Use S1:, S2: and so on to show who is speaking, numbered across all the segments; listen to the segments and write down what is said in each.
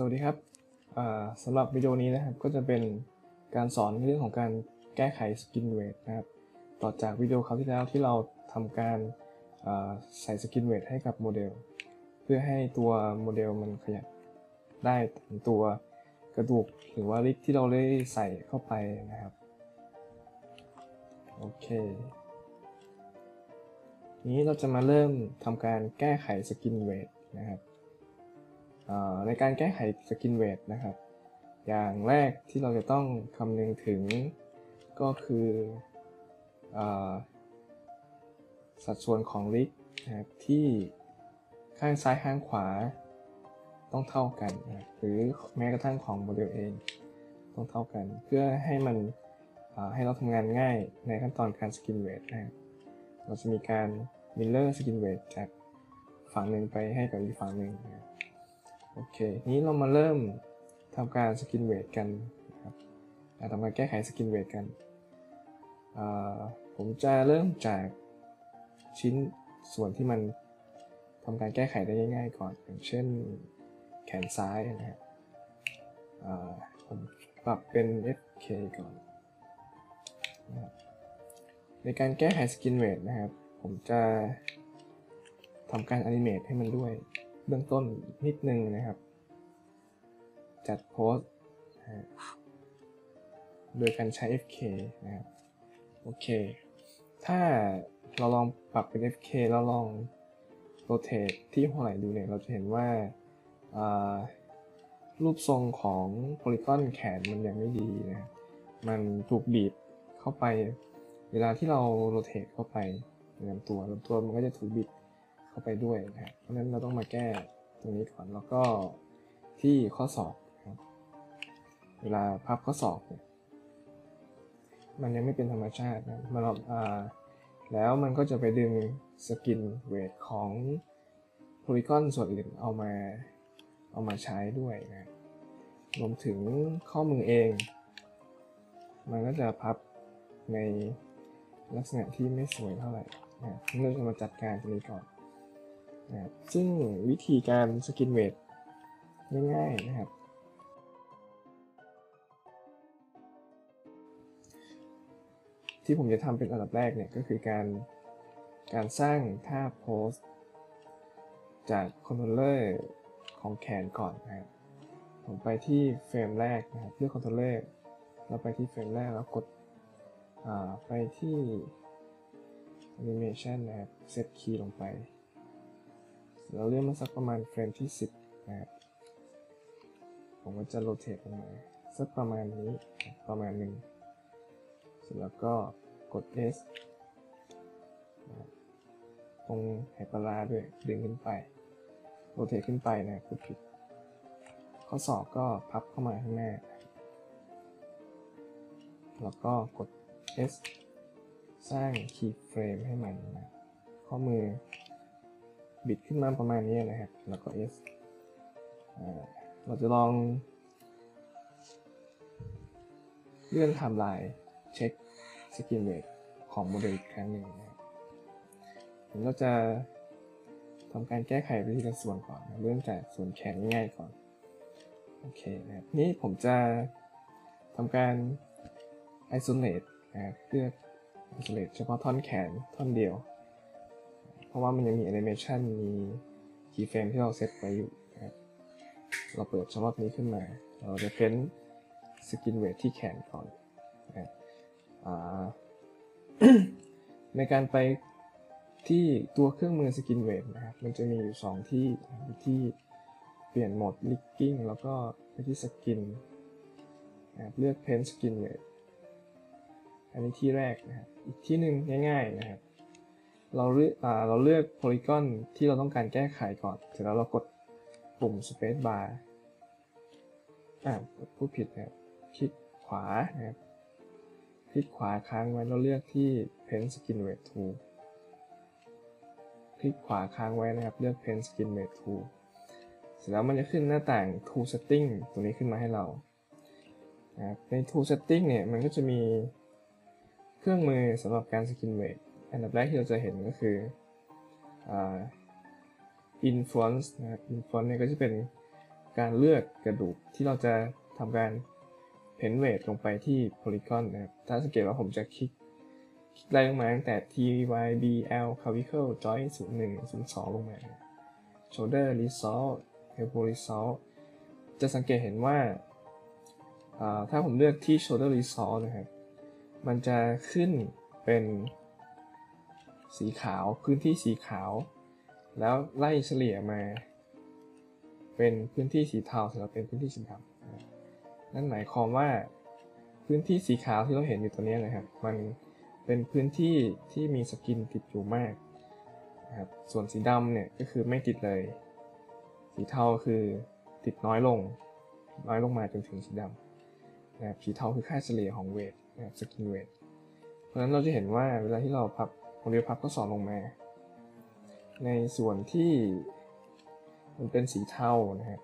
S1: สวัสดีครับสำหรับวิดีโอนี้นะครับก็จะเป็นการสอนเรื่องของการแก้ไข skin weight นะครับต่อจากวิดีโอคราวที่แล้วที่เราทำการใส่ skin weight ให้กับโมเดล เพื่อให้ตัวโมเดลมันขยับได้ตามตัวกระดูกหรือว่า rig ที่เราได้ใส่เข้าไปนะครับโอเคนี้เราจะมาเริ่มทำการแก้ไข skin weight นะครับ ในการแก้ไข skin weight นะครับ อย่างแรกที่เราจะต้องคำนึงถึงก็คือสัดส่วนของ rig นะครับที่ข้างซ้ายข้างขวาต้องเท่ากันนะหรือแม้กระทั่งของโมเดลเองต้องเท่ากัน เพื่อให้มันให้เราทำงานง่ายในขั้นตอนการสกินเวทนะครับเราจะมีการ mirror skin weight จากฝั่งหนึ่งไปให้กับอีกฝั่งหนึ่งนะครับ โอเค นี้เรามาเริ่มทำการ skin weight กันนะครับทำการแก้ไข skin weight กัน ผมจะเริ่มจากชิ้นส่วนที่มันทำการแก้ไขได้ง่าย ๆ ก่อน อย่างเช่นแขนซ้ายนะครับผมปรับเป็น FK ก่อนนะครับในการแก้ไขสกินเวทนะครับ ผมจะทำการอนิเมตให้มันด้วย เบื้องต้นนิดนึงนะครับ จัดโพสโดยการใช้ FK นะครับ โอเค ถ้าเราลองปรับเป็น FK แล้วลองโรเตทที่หัวไหล่ดูเนี่ย เราจะเห็นว่ารูปทรงของโพลีกอนแขนมันยังไม่ดีนะ มันถูกบีบเข้าไป เวลาที่เราโรเตทเข้าไปในลำตัวลำตัวมันก็จะถูกบิด เข้าไปด้วยนะครับเพราะฉะนั้นเราต้องมาแก้ตรงนี้ก่อนแล้วก็ที่ข้อศอกครับเวลาพับข้อศอกเนี่ยมันยังไม่เป็นธรรมชาตินะมันอ่าแล้วมันก็จะไปดึงสกินเวทของโพลีกอนส่วนอื่นเอามาเอามาใช้ด้วยนะรวมถึงข้อมือเอง มันก็จะพับในลักษณะที่ไม่สวยเท่าไหร่นะครับเราจะมาจัดการตรงนี้ก่อน นะซึ่งวิธีการสกินเวทง่ายๆนะครับที่ผมจะทำเป็นอันดับแรกเนี่ยก็คือการการสร้างท่า pose จาก controller ของแขนก่อนนะครับผมไปที่เฟรมแรกนะครับเลือก controller แล้วไปที่เฟรมแรกแล้วกดไปที่ Animation นะครับ Set Key ลงไป เราเลื่อนมาสักประมาณเฟรมที่ 10นะครับผมก็จะ rotate ลงมาสักประมาณนี้ประมาณหนึ่งเสร็จแล้วก็กด S นะตรงไหปลาร้าด้วยดึงขึ้นไป rotate ขึ้นไปนะพูดผิด ข้อศอกก็พับเข้ามาข้างหน้า แล้วก็กด S สร้าง keyframe ให้มันนะข้อมือ บิดขึ้นมาประมาณนี้นะครับ แล้วก็ S อ่าเราจะลอง เลื่อนไทม์ไลน์เช็ค skin weight ของโมเดลอีกครั้งหนึ่งนะครับผมก็จะทำการแก้ไขไปทีละส่วนก่อนนะเริ่มจากส่วนแขนง่ายก่อนโอเคนะครับนี่ผมจะทำการ isolate นะครับเลือก isolate เฉพาะท่อนแขนท่อนเดียว เพราะว่ามันยังมี animation มี keyframe ที่เราเซตไว้อยู่นะครับ เราเปิดเฉพาะนี้ขึ้นมา เราจะเพ้น skin weight ที่แขนก่อนนะครับในการไปที่ตัวเครื่องมือ skin weight นะครับ มันจะมีอยู่ 2 ที่ที่เปลี่ยนโหมด licking แล้วก็ไปที่ skin นะครับเลือก paint skin weight อันนี้ที่แรกนะครับ อีกที่หนึ่งง่ายๆนะครับ เราเลือกอ่าเราเลือกโพลีกอนที่เราต้องการแก้ไขก่อน เสร็จแล้วเรากดปุ่ม space bar อ่าพูดผิดนะครับคลิกขวานะครับคลิกขวาค้างไว้เราเลือกที่ paint skin weight tool คลิกขวาค้างไว้นะครับ เลือก paint skin weight tool เสร็จแล้วมันจะขึ้นหน้าต่าง tool setting ตรงนี้ขึ้นมาให้เรานะครับใน tool setting เนี่ยมันก็จะมีเครื่องมือสำหรับการ skin weight อันดับแรกที่เราจะเห็นก็คืออ่า influence นะครับ influence เนี่ยก็จะเป็นการเลือกกระดูกที่เราจะทำการเพนเวทลงไปที่โพลีกอนนะครับ ถ้าสังเกตว่าผมจะคลิกคลิกไล่ลงมาตั้งแต่ T Y B L clavicle joint 0 1 0 2 ลงมา shoulder result elbow result จะสังเกตเห็นว่าอ่าถ้าผมเลือกที่ shoulder result นะครับ มันจะขึ้นเป็น สีขาวพื้นที่สีขาว แล้วไล่เฉลี่ยมา เป็นพื้นที่สีเทาสำหรับเป็นพื้นที่สีดำนั่นหมายความว่าพื้นที่สีขาวที่เราเห็นอยู่ตัวนี้นะครับ มันเป็นพื้นที่ที่มีสกินติดอยู่มากนะครับส่วนสีดำเนี่ยก็คือไม่ติดเลย สีเทาคือติดน้อยลง น้อยลงมาจนถึงสีดำนะครับสีเทาคือค่าเฉลี่ยของ weight นะครับ skin weight เพราะฉะนั้นเราจะเห็นว่าเวลาที่เราพับ โมเดลพับข้อศอกลงมา ในส่วนที่มันเป็นสีเทานะครับ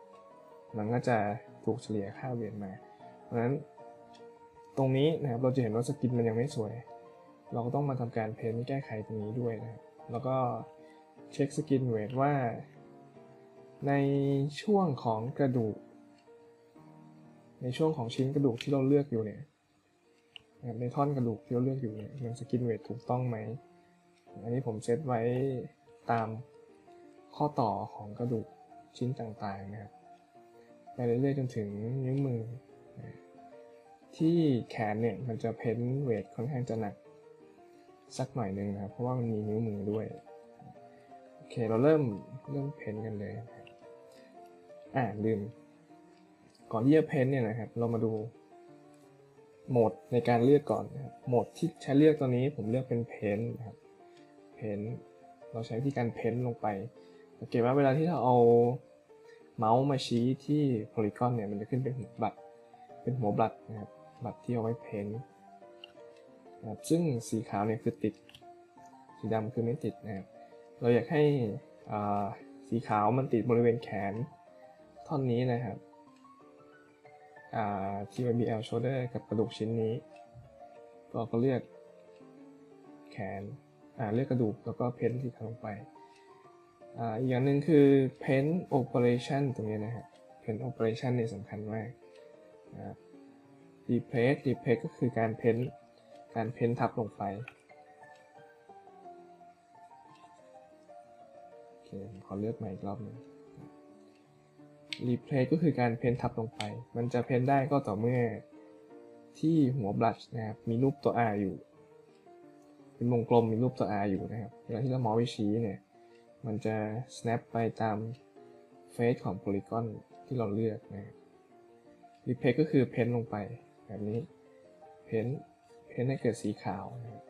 S1: มันก็จะถูกเฉลี่ยค่า weight มา เพราะฉะนั้นตรงนี้นะครับเราจะเห็นว่า skin มันยังไม่สวย เราก็ต้องมาทำการ paint แก้ไขตรงนี้ด้วยนะครับแล้วก็เช็ค skin weight ว่า ในช่วงของกระดูก ในช่วงของชิ้นกระดูกที่เราเลือกอยู่เนี่ยในท่อนกระดูกที่เราเลือกอยู่เนี่ยมัน skin weight ถูกต้องไหม อันนี้ผมเซตไว้ตามข้อต่อของกระดูกชิ้นต่างๆนะครับไปเรื่อยๆจนถึงนิ้วมือ ที่แขนเนี่ยมันจะ paint weight ค่อนข้างจะหนักสักหน่อยหนึ่งนะครับ เพราะว่ามันมีนิ้วมือด้วย โอเคเราเริ่มเริ่มเพ้นกันเลย อ่าลืม ก่อนที่จะเพ้นเนี่ยนะครับ เรามาดูโหมดในการเลือกก่อนนะครับโหมดที่ใช้เลือกตัวนี้ผมเลือกเป็นเพ้นนะครับ เพ้นเราใช้วิธีการเพ้นลงไปสังเกตว่าเวลาที่เราเอาเมาส์มาชี้ที่โพลีกอนเนี่ยมันจะขึ้นเป็นหัวบัตรเป็นหัวบัตรนะครับบัตรที่เอาไว้เพ้นนะครับซึ่งสีขาวเนี่ยคือติด สีดำคือไม่ติดนะครับเราอยากให้สีขาวมันติดบริเวณแขนท่อนนี้นะครับอ่า TYBL shoulder กับกระดูกชิ้นนี้เราก็เลือกแขน เลือกกระดูกแล้วก็เพ้นที่ทางลงไปอ่าอีกอย่างหนึ่งคือ pen operation ตรงนี้นะฮะ pen operation เนี่ยสำคัญมากนะครับ replace replace ก็คือการเพ้นการเพ้นทับลงไปโอเคผมขอเลือกใหม่อีกรอบหนึง replace ก็คือการเพ้นทับลงไป มันจะเพ้นได้ก็ต่อเมื่อที่หัวบลัชนะครับ มีรูปตัว R อยู่ เป็นวงกลมมีรูปตัว R อยู่นะครับ เวลาที่เราเมาส์ไปชี้เนี่ย มันจะ snap ไปตามเฟสของโพลีกอนที่เราเลือกนะครับ replace ก็คือเพ้นลงไปแบบนี้ เพ้นเพ้นให้เกิดสีขาวนะครับ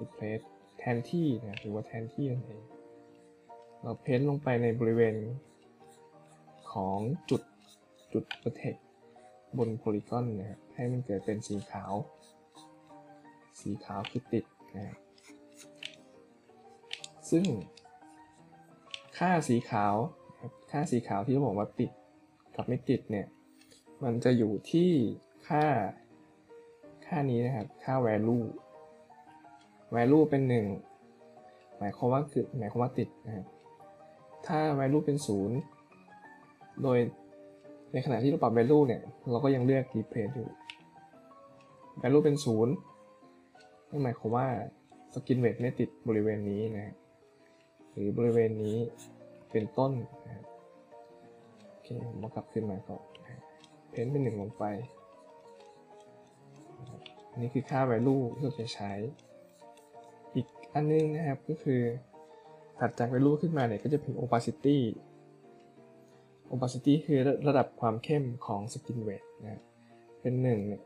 S1: replace แทนที่นะหรือว่าแทนที่นั่นเอง เราเพ้นลงไปในบริเวณของจุดจุด protect บนโพลีกอนนะครับให้มันเกิดเป็นสีขาว สีขาวคือติดนะซึ่ง ค่าสีขาว ค่าสีขาวที่เราบอกว่าติดกับไม่ติดเนี่ย มันจะอยู่ที่ค่า ค่านี้นะครับ ค่า value value เป็นหนึ่งหมายความว่าคือหมายความว่าติดนะครับ ถ้า value เป็นศูนย์โดยในขณะที่เราปรับ value เนี่ย เราก็ยังเลือก replace อยู่ value เป็นศู นั่นหมายความว่า skin weight ไม่ติดบริเวณนี้นะครับหรือบริเวณนี้เป็นต้นนะโอเคผมก็กลับขึ้นมาก่อนนะครับเพ้นเป็นหนึ่งลงไป อันนี้คือค่า value ที่เราจะใช้ อีกอันนึงนะครับก็คือถัดจาก value ขึ้นมาเนี่ยก็จะเป็น opacity opacity คือระดับความเข้มของ skin weight นะครับเป็นหนึ่งเนี่ย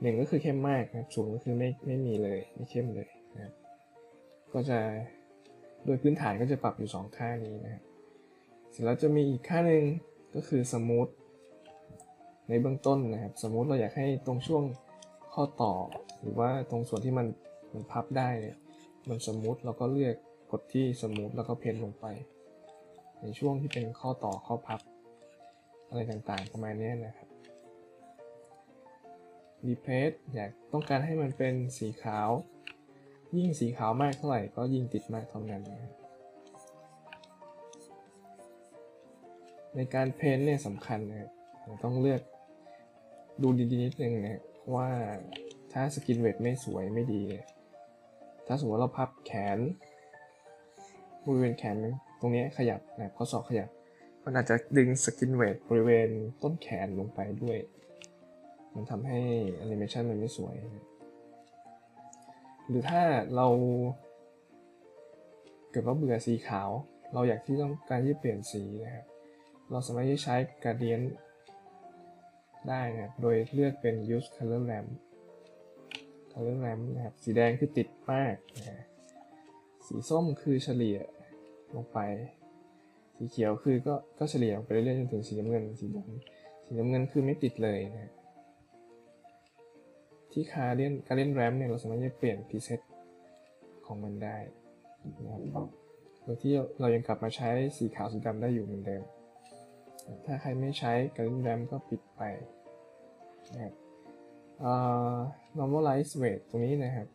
S1: หนึ่งก็คือเข้มมากนะครับศูนย์ก็คือไม่ไม่มีเลยไม่เข้มเลยนะครับก็จะโดยพื้นฐานก็จะปรับอยู่ 2 ค่านี้นะครับเสร็จแล้วจะมีอีกค่าหนึ่งก็คือ smooth ในเบื้องต้นนะครับ สมมุติเราอยากให้ตรงช่วงข้อต่อ หรือว่าตรงส่วนที่มันมันพับได้เนี่ยมันสมูทเราก็เลือกกดที่สมูทแล้วก็เพนลงไป ในช่วงที่เป็นข้อต่อข้อพับ อะไรต่างๆประมาณนี้นะครับ replace อยากต้องการให้มันเป็นสีขาว ยิ่งสีขาวมากเท่าไหร่ก็ยิ่งติดมากเท่านั้นนะครับในการเพ้นเนี่ยสำคัญนะครับต้องเลือกดูดีๆนิดนึงนะเพราะว่าถ้า skin weight ไม่สวยไม่ดี ถ้าสมมติเราพับแขนบริเวณแขนตรงนี้ขยับนะข้อศอกขยับ มันอาจจะดึง skin weight บริเวณต้นแขนลงไปด้วย มันทำให้แอนิเมชันมันไม่สวยนะหรือถ้าเราเกิดว่าเบื่อสีขาว เราอยากที่ต้องการที่เปลี่ยนสีนะครับ เราสามารถที่ใช้ gradient ได้นะครับ โดยเลือกเป็น use color ramp color ramp นะครับ สีแดงคือติดมากนะสีส้มคือเฉลี่ยลงไป สีเขียวคือก็ก็เฉลี่ยลงไปเรื่อยๆจนถึงสีน้ำเงิน สีดำสีน้ำเงินคือไม่ติดเลยนะ ที่คาเดียนการเล่นแรมเนี่ยเราสามารถจะเปลี่ยนพรีเซตของมันได้นะครับโดยที่เรายังกลับมาใช้สีขาวสีดำได้อยู่เหมือนเดิม ถ้าใครไม่ใช้การเล่นแรมก็ปิดไปนะครับ normalize weight ตรงนี้นะครับ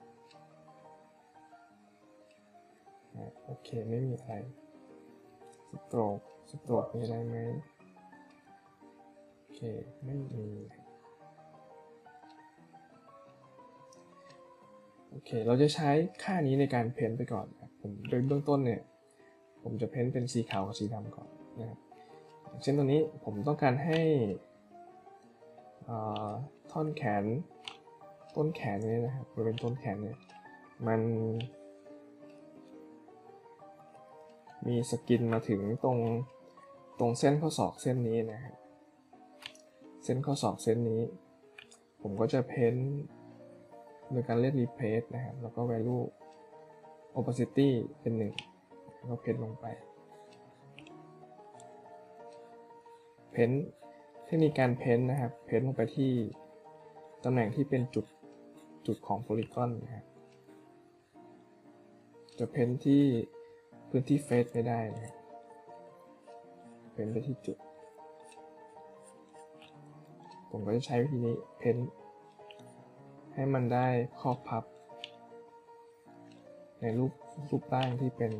S1: โอเค ไม่มีอะไรสโตรกสโตรกมีอะไรไหมโอเค ไม่มี โอเค เราจะใช้ค่านี้ในการเพ้นไปก่อนครับผมโดยเบื้องต้นเนี่ย ผมจะเพ้นเป็นสีขาวกับสีดำก่อนนะครับเช่นตัวนี้ผมต้องการให้ท่อนแขนต้นแขนนี้นะครับบริเวณต้นแขนเนี่ยมันมีสกินมาถึงตรงตรงเส้นข้อศอกเส้นนี้นะครับเส้นข้อศอกเส้นนี้ ผมก็จะเพ้น โดยการเลือก replace นะครับ แล้วก็ value opacity เป็นหนึ่งแล้วก็เพ้นลงไป เพ้นเทคนิคการเพ้นนะครับ เพ้นลงไปที่ตำแหน่งที่เป็นจุดจุดของโพลีกอนนะครับ จะเพ้นที่พื้นที่เฟซไม่ได้นะครับ เพ้นไปที่จุด ผมก็จะใช้วิธีนี้เพ้น ให้มันได้ครอบพับ ในรูปรูปร่างที่เป็น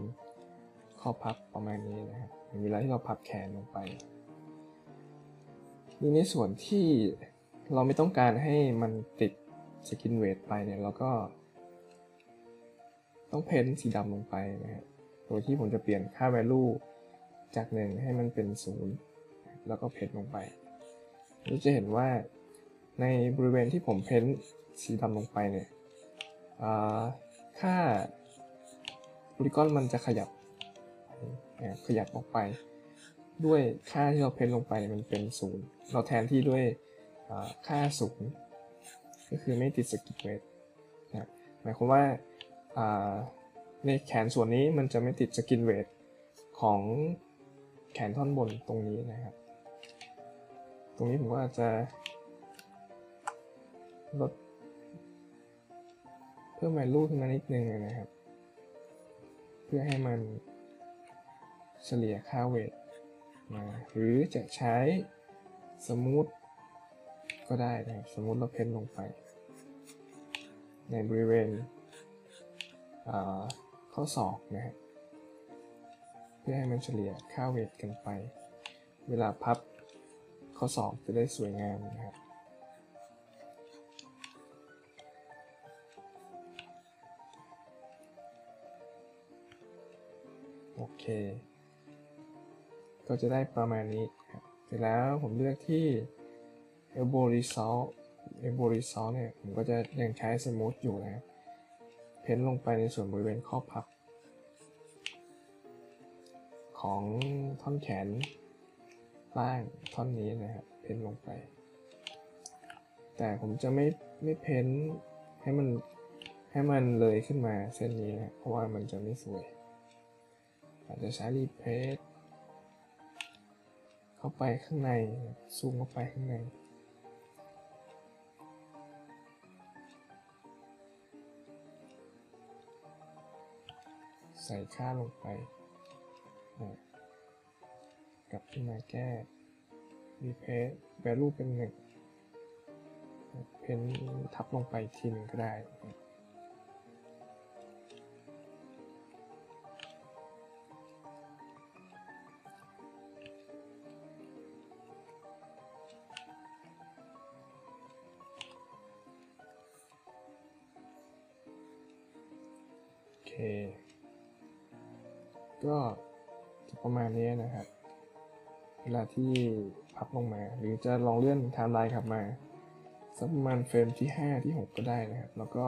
S1: ข้อพับประมาณนี้นะครับเวลาที่เราพับแขนลงไปนี่ในส่วนที่เราไม่ต้องการให้มันติดสกินเวทไปเนี่ยเราก็ ต้องเพ้นสีดำลงไปนะครับโดยที่ผมจะเปลี่ยนค่า value จากหนึ่งให้มันเป็นศูนย์แล้วก็เพ้นลงไปเราจะเห็นว่า ในบริเวณที่ผมเพ้นสีดำลงไปเนี่ยค่าโพลีกอนมันจะขยับขยับออกไป ด้วยค่าที่เราเพ้นลงไปมันเป็นศูนย์เราแทนที่ด้วยค่าศูนย์ก็คือไม่ติดสกิปเวทนะหมายความว่าในแขนส่วนนี้มันจะไม่ติด skin weight ของแขนท่อนบนตรงนี้นะครับ ตรงนี้ผมก็อาจจะ ลดเพิ่ม value ขึ้นมานิดนึงนะครับ เพื่อให้มันเฉลี่ยค่า weight มาหรือจะใช้ smooth ก็ได้นะครับ สมมติเรา paint ลงไป ในบริเวณข้อศอกนะครับเพื่อให้มันเฉลี่ยค่าเวทกันไป เวลาพับข้อศอกจะได้สวยงามนะครับ โอเค ก็จะได้ประมาณนี้ครับเสร็จแล้วผมเลือกที่ elbow result elbow result เนี่ย ผมก็จะยังใช้ smooth อยู่นะครับ เพ้นลงไปในส่วนบริเวณข้อพับ ของท่อนแขนล่างท่อนนี้นะครับ เพ้นลงไป แต่ผมจะไม่ไม่เพ้นให้มันให้มันเลยขึ้นมาเส้นนี้นะ เพราะว่ามันจะไม่สวย อาจจะใช้รีเพสเข้าไปข้างใน ซูมเข้าไปข้างใน ใส่ค่าลงไป กลับขึ้นมาแก้ replace value เป็นหนึ่งเพนทับลงไปทีหนึ่งก็ได้ ก็จะประมาณนี้นะครับ เวลาที่พับลงมา หรือจะลองเลื่อนไทม์ไลน์กลับมาสักประมาณเฟรมที่ 5 ที่ 6 ก็ได้นะครับ แล้วก็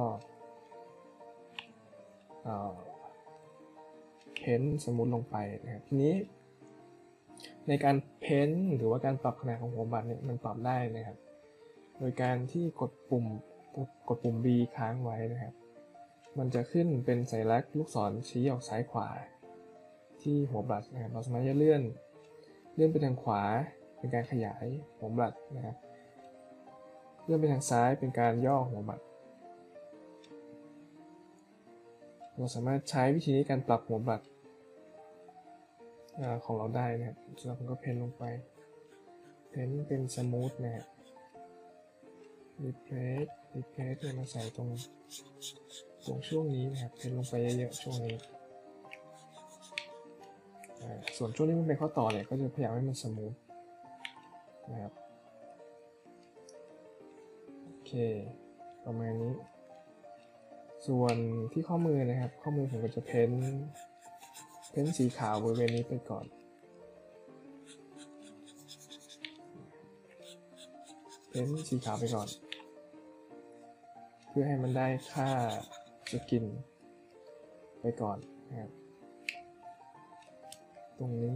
S1: paint smooth ลงไปนะครับทีนี้ ในการ paint หรือว่าการปรับขนาดของหัวบัตรเนี่ยมันปรับได้นะครับ โดยการที่กดปุ่มกดปุ่ม B ค้างไว้นะครับ มันจะขึ้นเป็นสัญลักษณ์ลูกศรชี้ออกซ้ายขวา ที่หัวบลัดนะครับเราสามารถจะเลื่อนเลื่อนไปทางขวาเป็นการขยายหัวบลัดนะครับเลื่อนไปทางซ้ายเป็นการย่อหัวบัตรเราสามารถใช้วิธีนี้การปรับหัวบัตรของเราได้นะครับเราก็เพ้นลงไปเพ้นเป็นสมูทนะครับรีเพลสรีเพลสเนี่ยมาใส่ตรง ตรงช่วงนี้นะครับเพ้นลงไปเยอะๆช่วงนี้ ส่วนช่วงนี้มันเป็นข้อต่อเนี่ยก็จะพยายามให้มันสมูทนะครับโอเคประมาณนี้ ส่วนที่ข้อมือนะครับ ข้อมือผมก็จะเพ้นเพ้นสีขาวบริเวณนี้ไปก่อนเพ้นสีขาวไปก่อน เพื่อให้มันได้ค่า สกินไปก่อนนะครับ ตรงนี้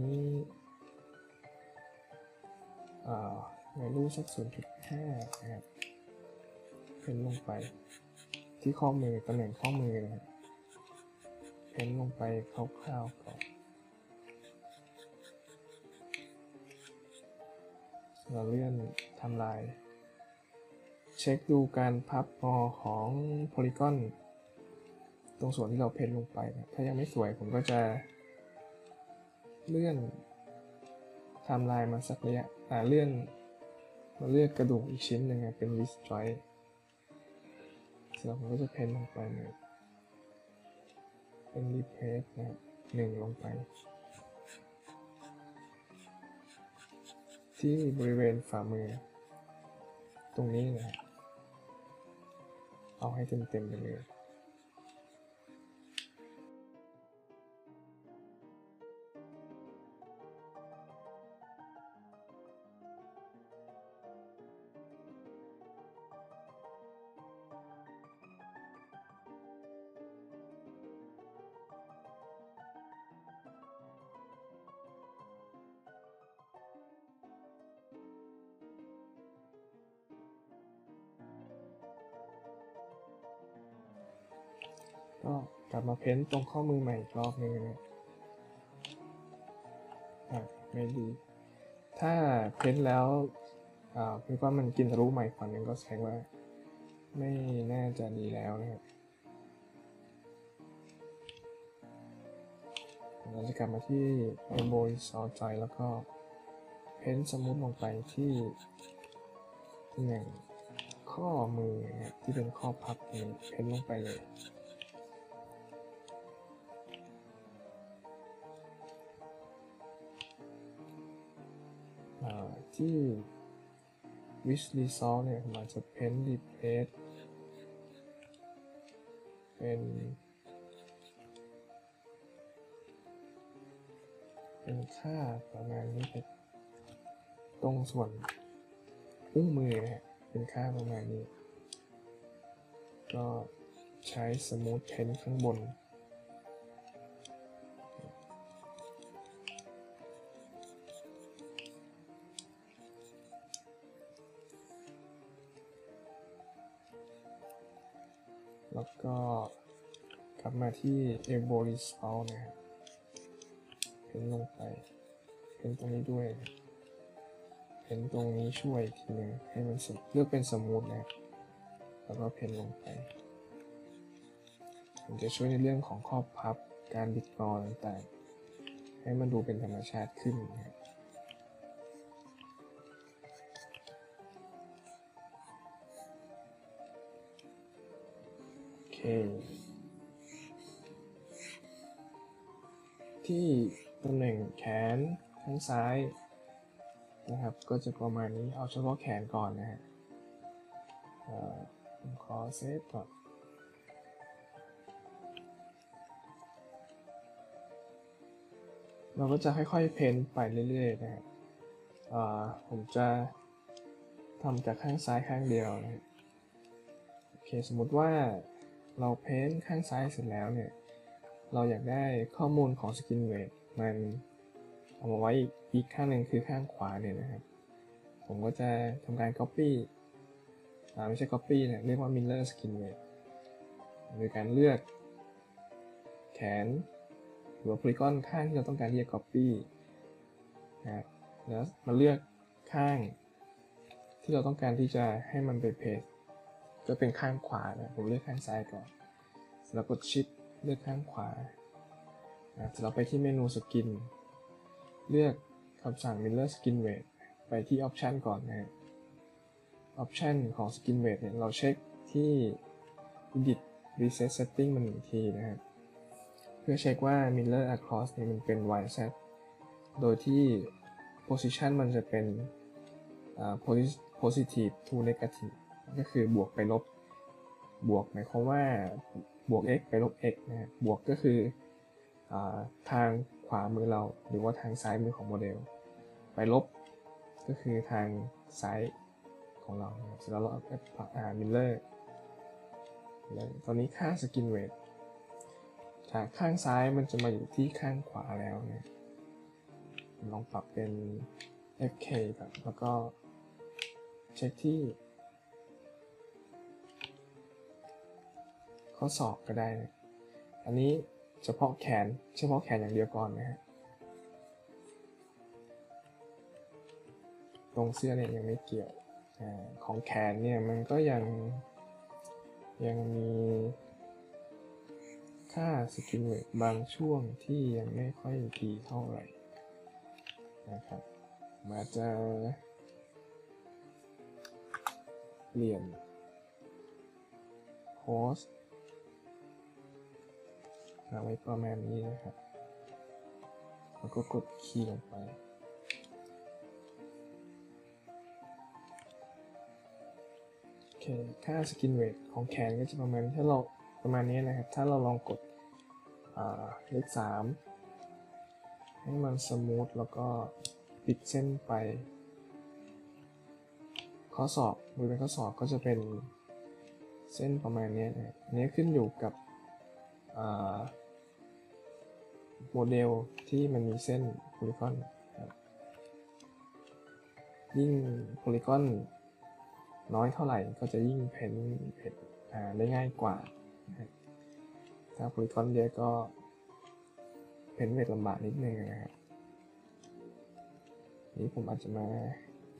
S1: อ่า value สัก 0.5 นะครับเพ้นลงไป ที่ข้อมือตำแหน่งข้อมือนะครับเพ้นลงไปคร่าวๆก่อนเราเลื่อนไทม์ไลน์ เช็คดูการพับงอของ polygon ตรงส่วนที่เรา paint ลงไปนะถ้ายังไม่สวยผมก็จะเลื่อนไทม์ไลน์มาสักระยะอ่าเลื่อนมาเลือกกระดูกอีกชิ้นหนึ่งเป็นวิสจอยเสร็จแล้วผมก็จะ paint ลงไปเลยเป็น replace นะหนึ่งลงไป ที่บริเวณฝ่ามือ ตรงนี้นะครับเอาให้เต็มๆไปเลย ก็กลับมาเพ้นตรงข้อมือใหม่อีกรอบนึงนะอะไม่ดี ถ้าเพ้นแล้วอ่าคิดว่ามันกินทะลุใหม่ฝั่งนึงก็แสดงว่า ไม่น่าจะดีแล้วนะครับเราจะกลับมาที่โบยซอใจแล้วก็เพ้นสมูทลงไปที่ตำแหน่งข้อมือที่เป็นข้อพับนี้เพ้นลงไปเลย ที่ wish result เนี่ยผมอาจจะเพ้น replace เป็น เป็นค่าประมาณนี้เป็นตรงส่วนอุ้งมือนะฮะเป็นค่าประมาณนี้ ก็ใช้สมูทเพนข้างบน ก็กลับมาที่ e v o l u t i o n นะครับpaint ลงไป paint ตรงนี้ด้วย paint ตรงนี้ช่วยอีกทีหนึงให้มันเลือกเป็น smooth นะครับแล้วก็ paint ลงไปมันจะช่วยในเรื่องของข้อพับการบิดงอต่างๆ ให้มันดูเป็นธรรมชาติขึ้นนะครับ ที่ตำแหน่งแขนข้างซ้ายนะครับ ก็จะประมาณนี้ เอาเฉพาะแขนก่อนนะฮะผมขอเซฟก่อนเราก็จะค่อยๆ เพ้นไปเรื่อยๆนะครับผมจะทำจากข้างซ้ายข้างเดียวนะโอเค สมมติว่า เราเพ้นข้างซ้ายเสร็จแล้วเนี่ย เราอยากได้ข้อมูลของสกินเวทมันเอามาไว้อีกข้างหนึ่งคือข้างขวาเนี่ยนะครับ ผมก็จะทำการ copy อ่าไม่ใช่ copy นะเรียกว่า mirror skin weight โดยการเลือกแขนหรือว่า polygon ข้างที่เราต้องการที่จะ copy นะครับแล้วมาเลือกข้างที่เราต้องการที่จะให้มันไปเพจ ก็เป็นข้างขวานะผมเลือกข้างซ้ายก่อนเสร็จแล้วกดชิปเลือกข้างขวาเสร็จแล้วไปที่เมนูสกิน เลือกคำสั่ง mirror skin weight ไปที่ option ก่อนนะฮะ option ของ skin weight เนี่ยเราเช็คที่ edit reset setting มันหนึ่งทีนะครับ เพื่อเช็คว่า mirror across เนี่ยมันเป็น yz โดยที่ position มันจะเป็นอ่า posi- positive to negative ก็คือบวกไปลบ บวกหมายความว่าบวก x ไปลบ x นะบวกก็คืออทางขวามือเรา หรือว่าทางซ้ายมือของโมเดล ไปลบก็คือทางซ้ายของเราเสร็จแล้วเราก็อ่า mirror ตอนนี้ค่า skin weightจากข้างซ้ายมันจะมาอยู่ที่ข้างขวาแล้วนะลองปรับเป็น fk แบบแล้วก็เช็คที่ ข้อศอกก็ได้นะอันนี้เฉพาะแขนเฉพาะแขนอย่างเดียวก่อนนะฮะตรงเสื้อเนี่ยยังไม่เกี่ยวอของแขนเนี่ยมันก็ยังยังมีค่าสกินเวทบางช่วงที่ยังไม่ค่อยดีเท่าไหร่นะครับมาจะเปลี่ยนโฮสต์ เอาไว้ประมาณนี้นะครับแล้วก็กดคีย์ลงไป โอเค ค่า skin weight ของแขนก็จะประมาณถ้าเราประมาณนี้นะครับ ถ้าเราลองกดเลขสามให้มัน smooth แล้วก็ปิดเส้นไป ข้อศอกบริเวณข้อศอกก็จะเป็นเส้นประมาณนี้นะอันนี้ขึ้นอยู่กับ โมเดลที่มันมีเส้น polygon ครับยิ่งโพลีกอนน้อยเท่าไหร่ก็จะยิ่งเพ้นเพ้นได้ง่ายกว่า ถ้าโพลีกอนเยอะก็เพ้นเวทลำบากนิดนึงนะครับนี้ผมอาจจะมา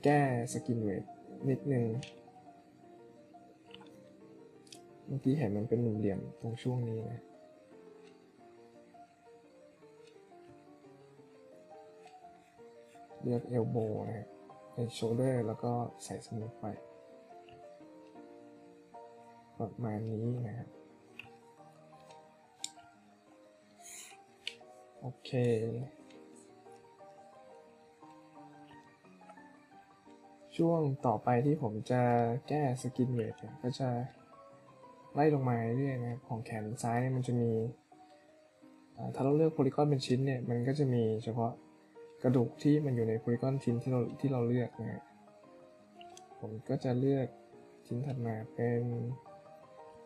S1: แก้สกินเวทนิดนึง เมื่อกี้เห็นมันเป็นหนูเหลี่ยมตรงช่วงนี้นะ เลือก elbow นะครับเป็น shoulder แล้วก็ใส่ smooth ไป ประมาณนี้นะครับ โอเคช่วงต่อไปที่ผมจะแก้ skin weight เนี่ยก็จะไล่ลงมาเรื่อยนะครับของแขนซ้ายเนี่ยมันจะมี ถ้าเราเลือกโพลีกอนเป็นชิ้นเนี่ย มันก็จะมีเฉพาะ กระดูกที่มันอยู่ในโพลีกอนชิ้นที่เราที่เราเลือกนะ ผมก็จะเลือกชิ้นถัดมาเป็น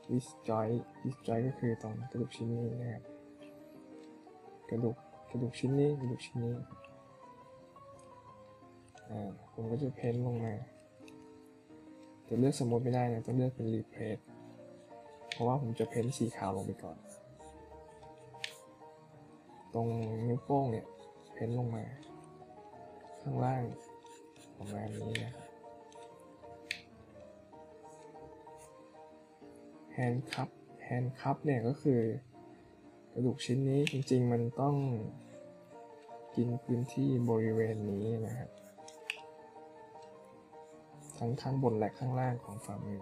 S1: dis joint dis joint ก็คือตรงกระดูกชิ้นนี้นะครับ กระดูกกระดูกชิ้นนี้กระดูกชิ้นนี้ อ่า ผมก็จะเพ้นลงมาจะเลือกสมมติไม่ได้นะต้องเลือกเป็นรีเพรสเพราะว่าผมจะ paint สีขาวลงไปก่อน ตรงนิ้วโป้งเนี่ย paint ลงมา ข้างล่างประมาณนี้นะครับ hand cup hand cup เนี่ยก็คือกระดูกชิ้นนี้จริงๆมันต้องกินพื้นที่บริเวณนี้นะครับ ทั้งข้างบนและข้างล่างของฝ่ามือ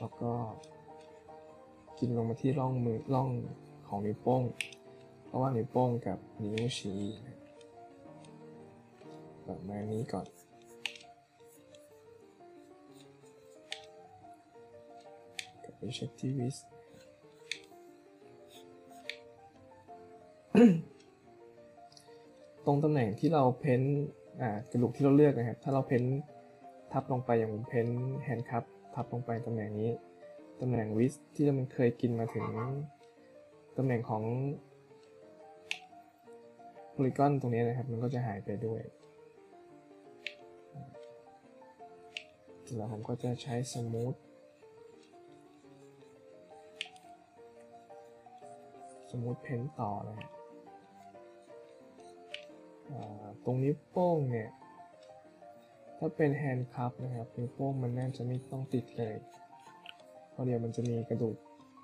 S1: แล้วก็ กินลงมาที่ร่องมือร่องของนิ้วโป้งระหว่างนิ้วโป้งกับนิ้วชี้นะประมาณนี้ก่อนไปเช็คที่วิสตรงตำแหน่งที่เรา paint กระดูกที่เราเลือกนะครับ ถ้าเรา paint ทับลงไปอย่างผม paint hand cup ทับลงไปตำแหน่งนี้ตำแหน่งวิสที่มันเคยกินมาถึงตำแหน่งของ polygon ตรงนี้นะครับ มันก็จะหายไปด้วยแล้วผมก็จะใช้ smooth smooth paint ต่อนะครับตรงนิ้วโป้งเนี่ย ถ้าเป็น hand cup นะครับนิ้วโป้งมันน่าจะไม่ต้องติดเลยเพราะเดี๋ยวมันจะมีกระดูก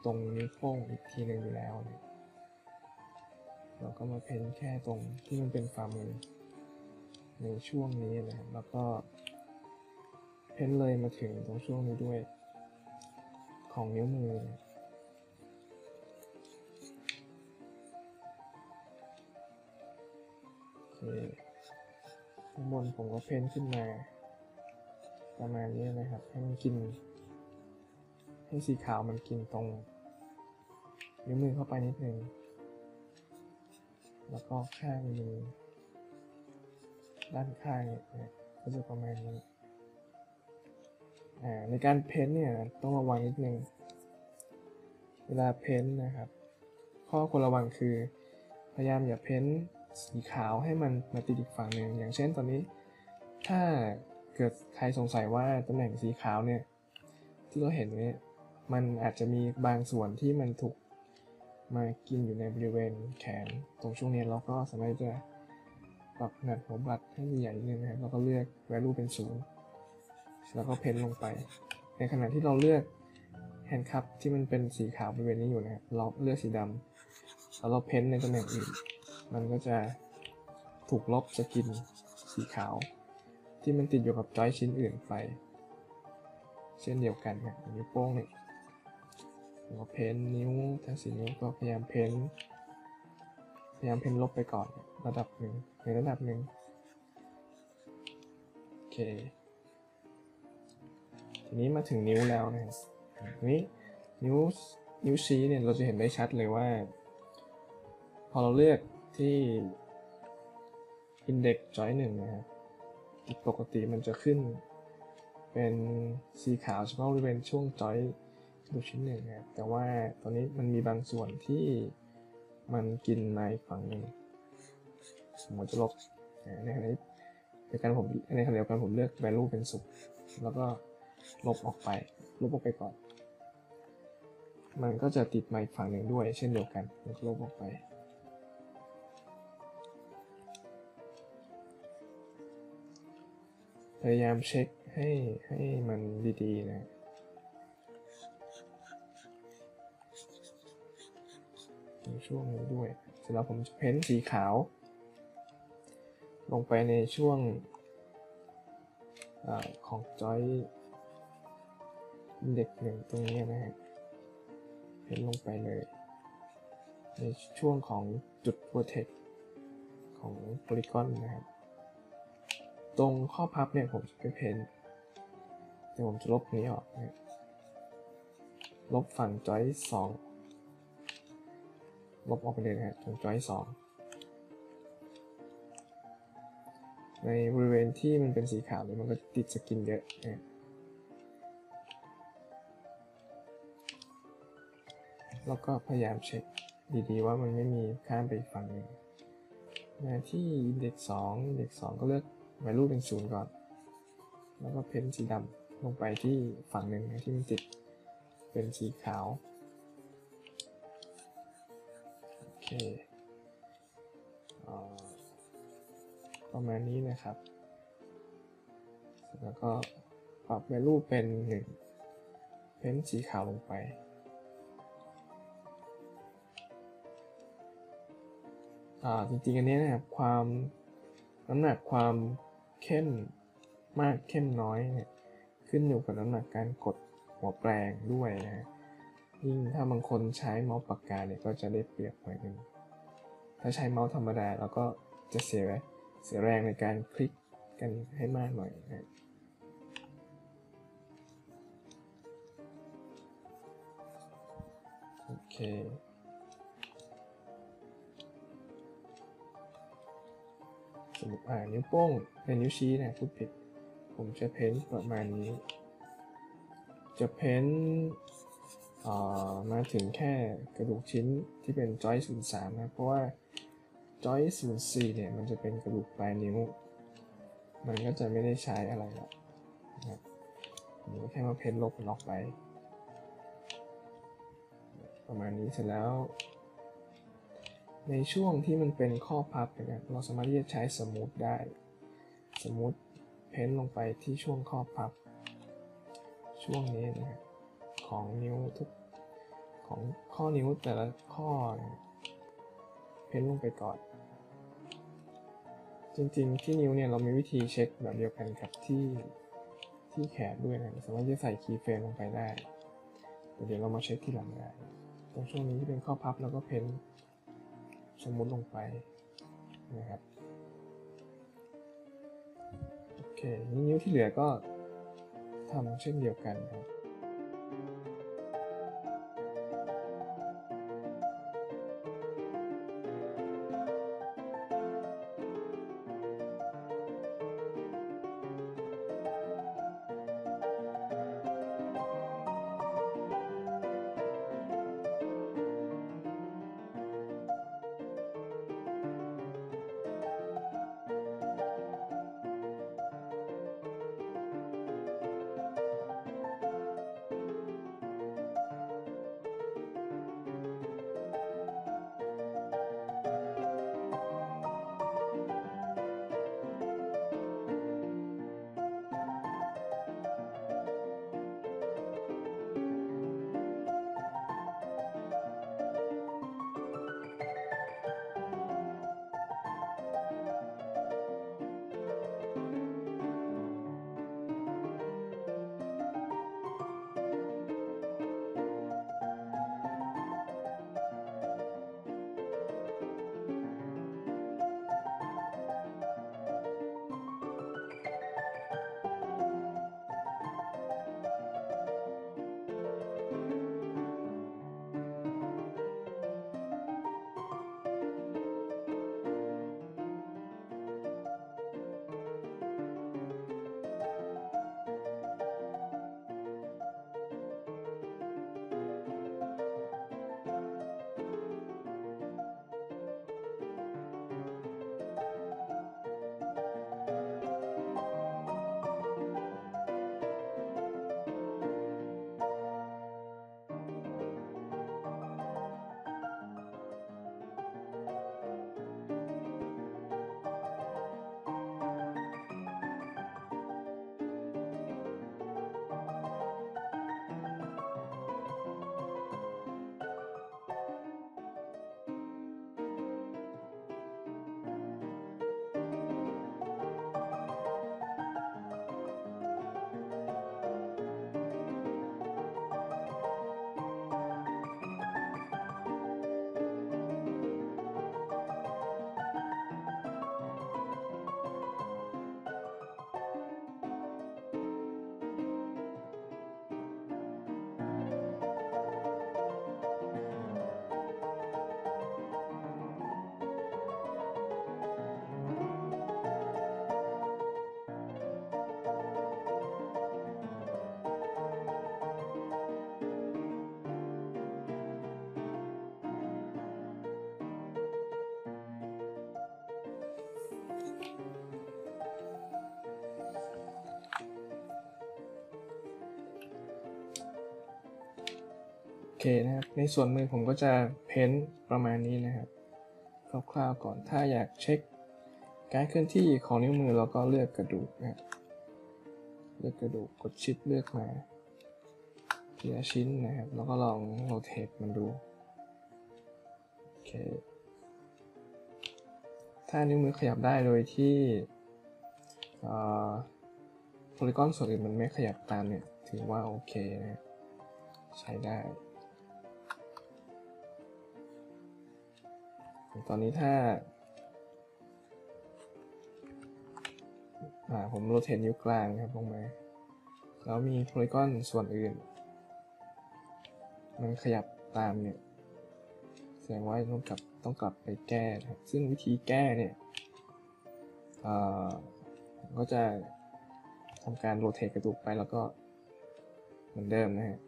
S1: ตรงนิ้วโป้งอีกทีหนึ่งอยู่แล้วเนี่ยเราก็มา paint แค่ตรงที่มันเป็นฝ่ามือในช่วงนี้นะครับแล้วก็เพ้นเลยมาถึงตรงช่วงนี้ด้วยของนิ้วมือโอเค ข้างบนผมก็เพ้นขึ้นมา ประมาณนี้นะครับ ให้มันกิน ให้สีขาวมันกินตรงนิ้วมือเข้าไปนิดนึง แล้วก็ข้างมือด้านข้างเนี่ยก็จะประมาณนี้ในการเพ้นเนี่ยต้องระวังนิดนึง เวลาเพ้นนะครับ ข้อควรระวังคือ พยายามอย่าเพ้น สีขาวให้มันมาติดอีกฝั่งหนึ่งอย่างเช่นตอนนี้ ถ้าเกิดใครสงสัยว่าตำแหน่งสีขาวเนี่ยที่เราเห็นเนี่ยมันอาจจะมีบางส่วนที่มันถูกมากินอยู่ในบริเวณแขนตรงช่วงนี้เราก็สามารถจะปรับขนาดหัวบัตรให้ใหญ่นิดนึงนะครับแล้วก็เลือก value เป็นศูนย์แล้วก็ paint ลงไป ในขณะที่เราเลือก hand cup ที่มันเป็นสีขาวบริเวณนี้อยู่นะครับเราเลือกสีดำแล้วเรา paint ในตำแหน่งอื่น มันก็จะถูกลบ skin สีขาว ที่มันติดอยู่กับจอยชิ้นอื่นไป เช่นเดียวกันครับนิ้วโป้งนี่ยเราเพ้นนิ้วทั้งสีนิ้วก็พยายามเพ้นพยายามเพ้นลบไปก่อนระดับหนึ่งในระดับหนึ่งโอเค ทีนี้มาถึงนิ้วแล้วนะครับทีนี้นิ้วนิ้วชี้เนี่ยเราจะเห็นได้ชัดเลยว่า พอเราเลือก ที่ index Joy หนึ่งนะครับปกติมันจะขึ้น เป็นสีขาวเฉพาะบริเวณช่วงจอยดูชิ้นหนึ่งนะครับแต่ว่าตอนนี้มันมีบางส่วนที่มันกินในฝั่งหนึ่งผมจะลบในขณะนี้ในการผมในขณะเดียวกันผมเลือก value เป็นสุขแล้วก็ลบออกไป ลบออกไปก่อน มันก็จะติดมาอีกฝั่งหนึ่งด้วย เช่นเดียวกันลบออกไป ยายามเช็คให้ให้มันดีๆนะในช่วงนี้ด้วยเสร็จแล้วผมจะเพ้นสีขาว ลงไปในช่วงอของจอยเด็กหนึ่งตรงนี้นะฮะเพ้นลงไปเลย ในช่วงของจุดโปรเทคของโพลีกอนนะครับ ตรงข้อพับเนี่ยผมจะไปเพ้นแต่ผมจะลบนี้ออกลบฝั่งจอยสองลบออกไปเลยนะฮะตรงจอยสองในบริเวณที่มันเป็นสีขาวเนี่ยมันก็ติดสกินเยอะนะแล้วก็พยายามเช็คดีๆว่ามันไม่มีข้ามไปอีกฝั่งหนึ่งมาที่ index 2 index 2 ก็เลือก value เป็นศูนย์ก่อน แล้วก็เพ้นสีดำลงไปที่ฝั่งหนึ่งที่มันติดเป็นสีขาว โอเคอ่าประมาณนี้นะครับ แล้วก็ปรับ value เป็นหนึ่งเพ้นสีขาวลงไปอ่าจริงๆอันนี้นะครับความน้ำหนักความ เข้มมากเข้มน้อยเนี่ยขึ้นอยู่กับน้ำหนักการกดหัวแปรงด้วยนะฮะยิ่งถ้าบางคนใช้เมาส์ปากกาเนี่ยก็จะได้เปรียบหน่อยหนึงถ้าใช้เมาส์ธรรมดาเราก็จะเสียเสียแรงในการคลิกกันให้มากหน่อยนะโอเค สมมติอ่านิ้วโป้งเป็นนิ้วชี้นะพูดผิด ผมจะเพ้นประมาณนี้ จะเพ้นมาถึงแค่กระดูกชิ้นที่เป็นจอยศูนย์สามนะ เพราะว่าจอยศูนย์สี่เนี่ย มันจะเป็นกระดูกปลายนิ้ว มันก็จะไม่ได้ใช้อะไรละนะครับผมก็แค่มา paint ลบมันออกไป ประมาณนี้เสร็จแล้ว ในช่วงที่มันเป็นข้อพับนะครับเราสามารถที่จะใช้ smooth ได้ smooth paint ลงไปที่ช่วงข้อพับ ช่วงนี้นะครับของนิ้วทุกของข้อนิ้วแต่ละข้อนะ paint ลงไปก่อน จริงๆที่นิ้วเนี่ยเรามีวิธีเช็คแบบเดียวกันกับที่ที่แขนด้วยนะสามารถที่จะใส่ keyframe ลงไปได้แต่เดี๋ยวเรามาเช็คที่หลังได้ตรงช่วงนี้ที่เป็นข้อพับแล้วก็ paint smooth ลงไปนะครับโอเคนิ้วที่เหลือก็ทำเช่นเดียวกันครับ นะครับ ในส่วนมือผมก็จะเพ้นท์ประมาณนี้นะครับคร่าวๆก่อนถ้าอยากเช็ค การเคลื่อนที่ของนิ้วมือเราก็เลือกกระดูกนะเลือกกระดูกกดชิปเลือกมาทีละชิ้นนะครับแล้วก็ลองโรเทตมันดูโอเคถ้านิ้วมือขยับได้โดยที่โพลีกอนส่วนอื่นมันไม่ขยับตามเนี่ย ถือว่าโอเคนะใช้ได้ ตอนนี้ถ้า อ่า ผมโรเทตนิ้วกลางครับลงมา แล้วมีโพลีกอนส่วนอื่น มันขยับตามเนี่ย แสดงว่าต้องกลับต้องกลับไปแก้ครับ ซึ่งวิธีแก้เนี่ยเอ่อก็จะทำการโรเทตกระดูกไปแล้วก็เหมือนเดิมนะฮะ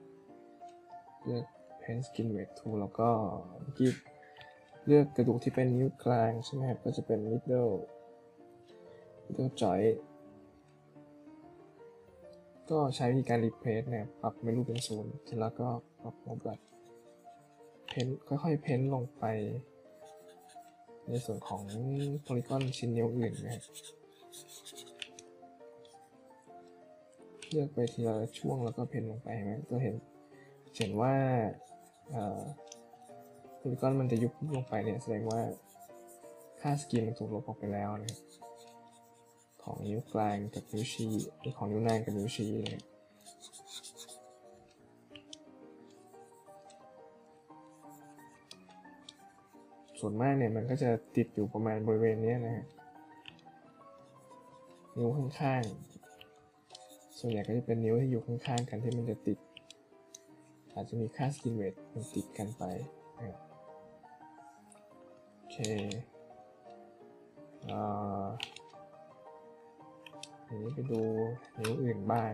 S1: เลือก pen skin weight tool แล้วก็เมื่อกี้ เลือกกระดูกที่เป็นนิ้วกลางใช่ไหมครับก็จะเป็น middle middle joint ก็ใช้วิธีการ replace นะครับปรับไม่รูปเป็นศูนย์เสร็จแล้วก็ปรับลงแบบเพ้นค่อยๆ เพ้นลงไป ในส่วนของโพลีกอนชิ้นนิ้วอื่นนะครับเลือกไปทีละช่วงแล้วก็เพ้นลงไปเห็นไหมก็เห็นเห็นว่า โพลีกอนมันจะยุบลงไปเนี่ยแสดงว่าค่าสกินมันถูกลบออกไปแล้วนะครับของนิ้วกลางกับนิ้วชี้ของนิ้วนางกับนิ้วชี้นะครับส่วนมากเนี่ยมันก็จะติดอยู่ประมาณบริเวณนี้นะฮะนิ้วข้างๆ ส่วนใหญ่ก็จะเป็นนิ้วที่อยู่ข้างๆกันที่มันจะติด อาจจะมีค่าสกินเวทมันติดกันไป อเคอ่าทีนี้ไปดูนิ้วอื่นบ้าง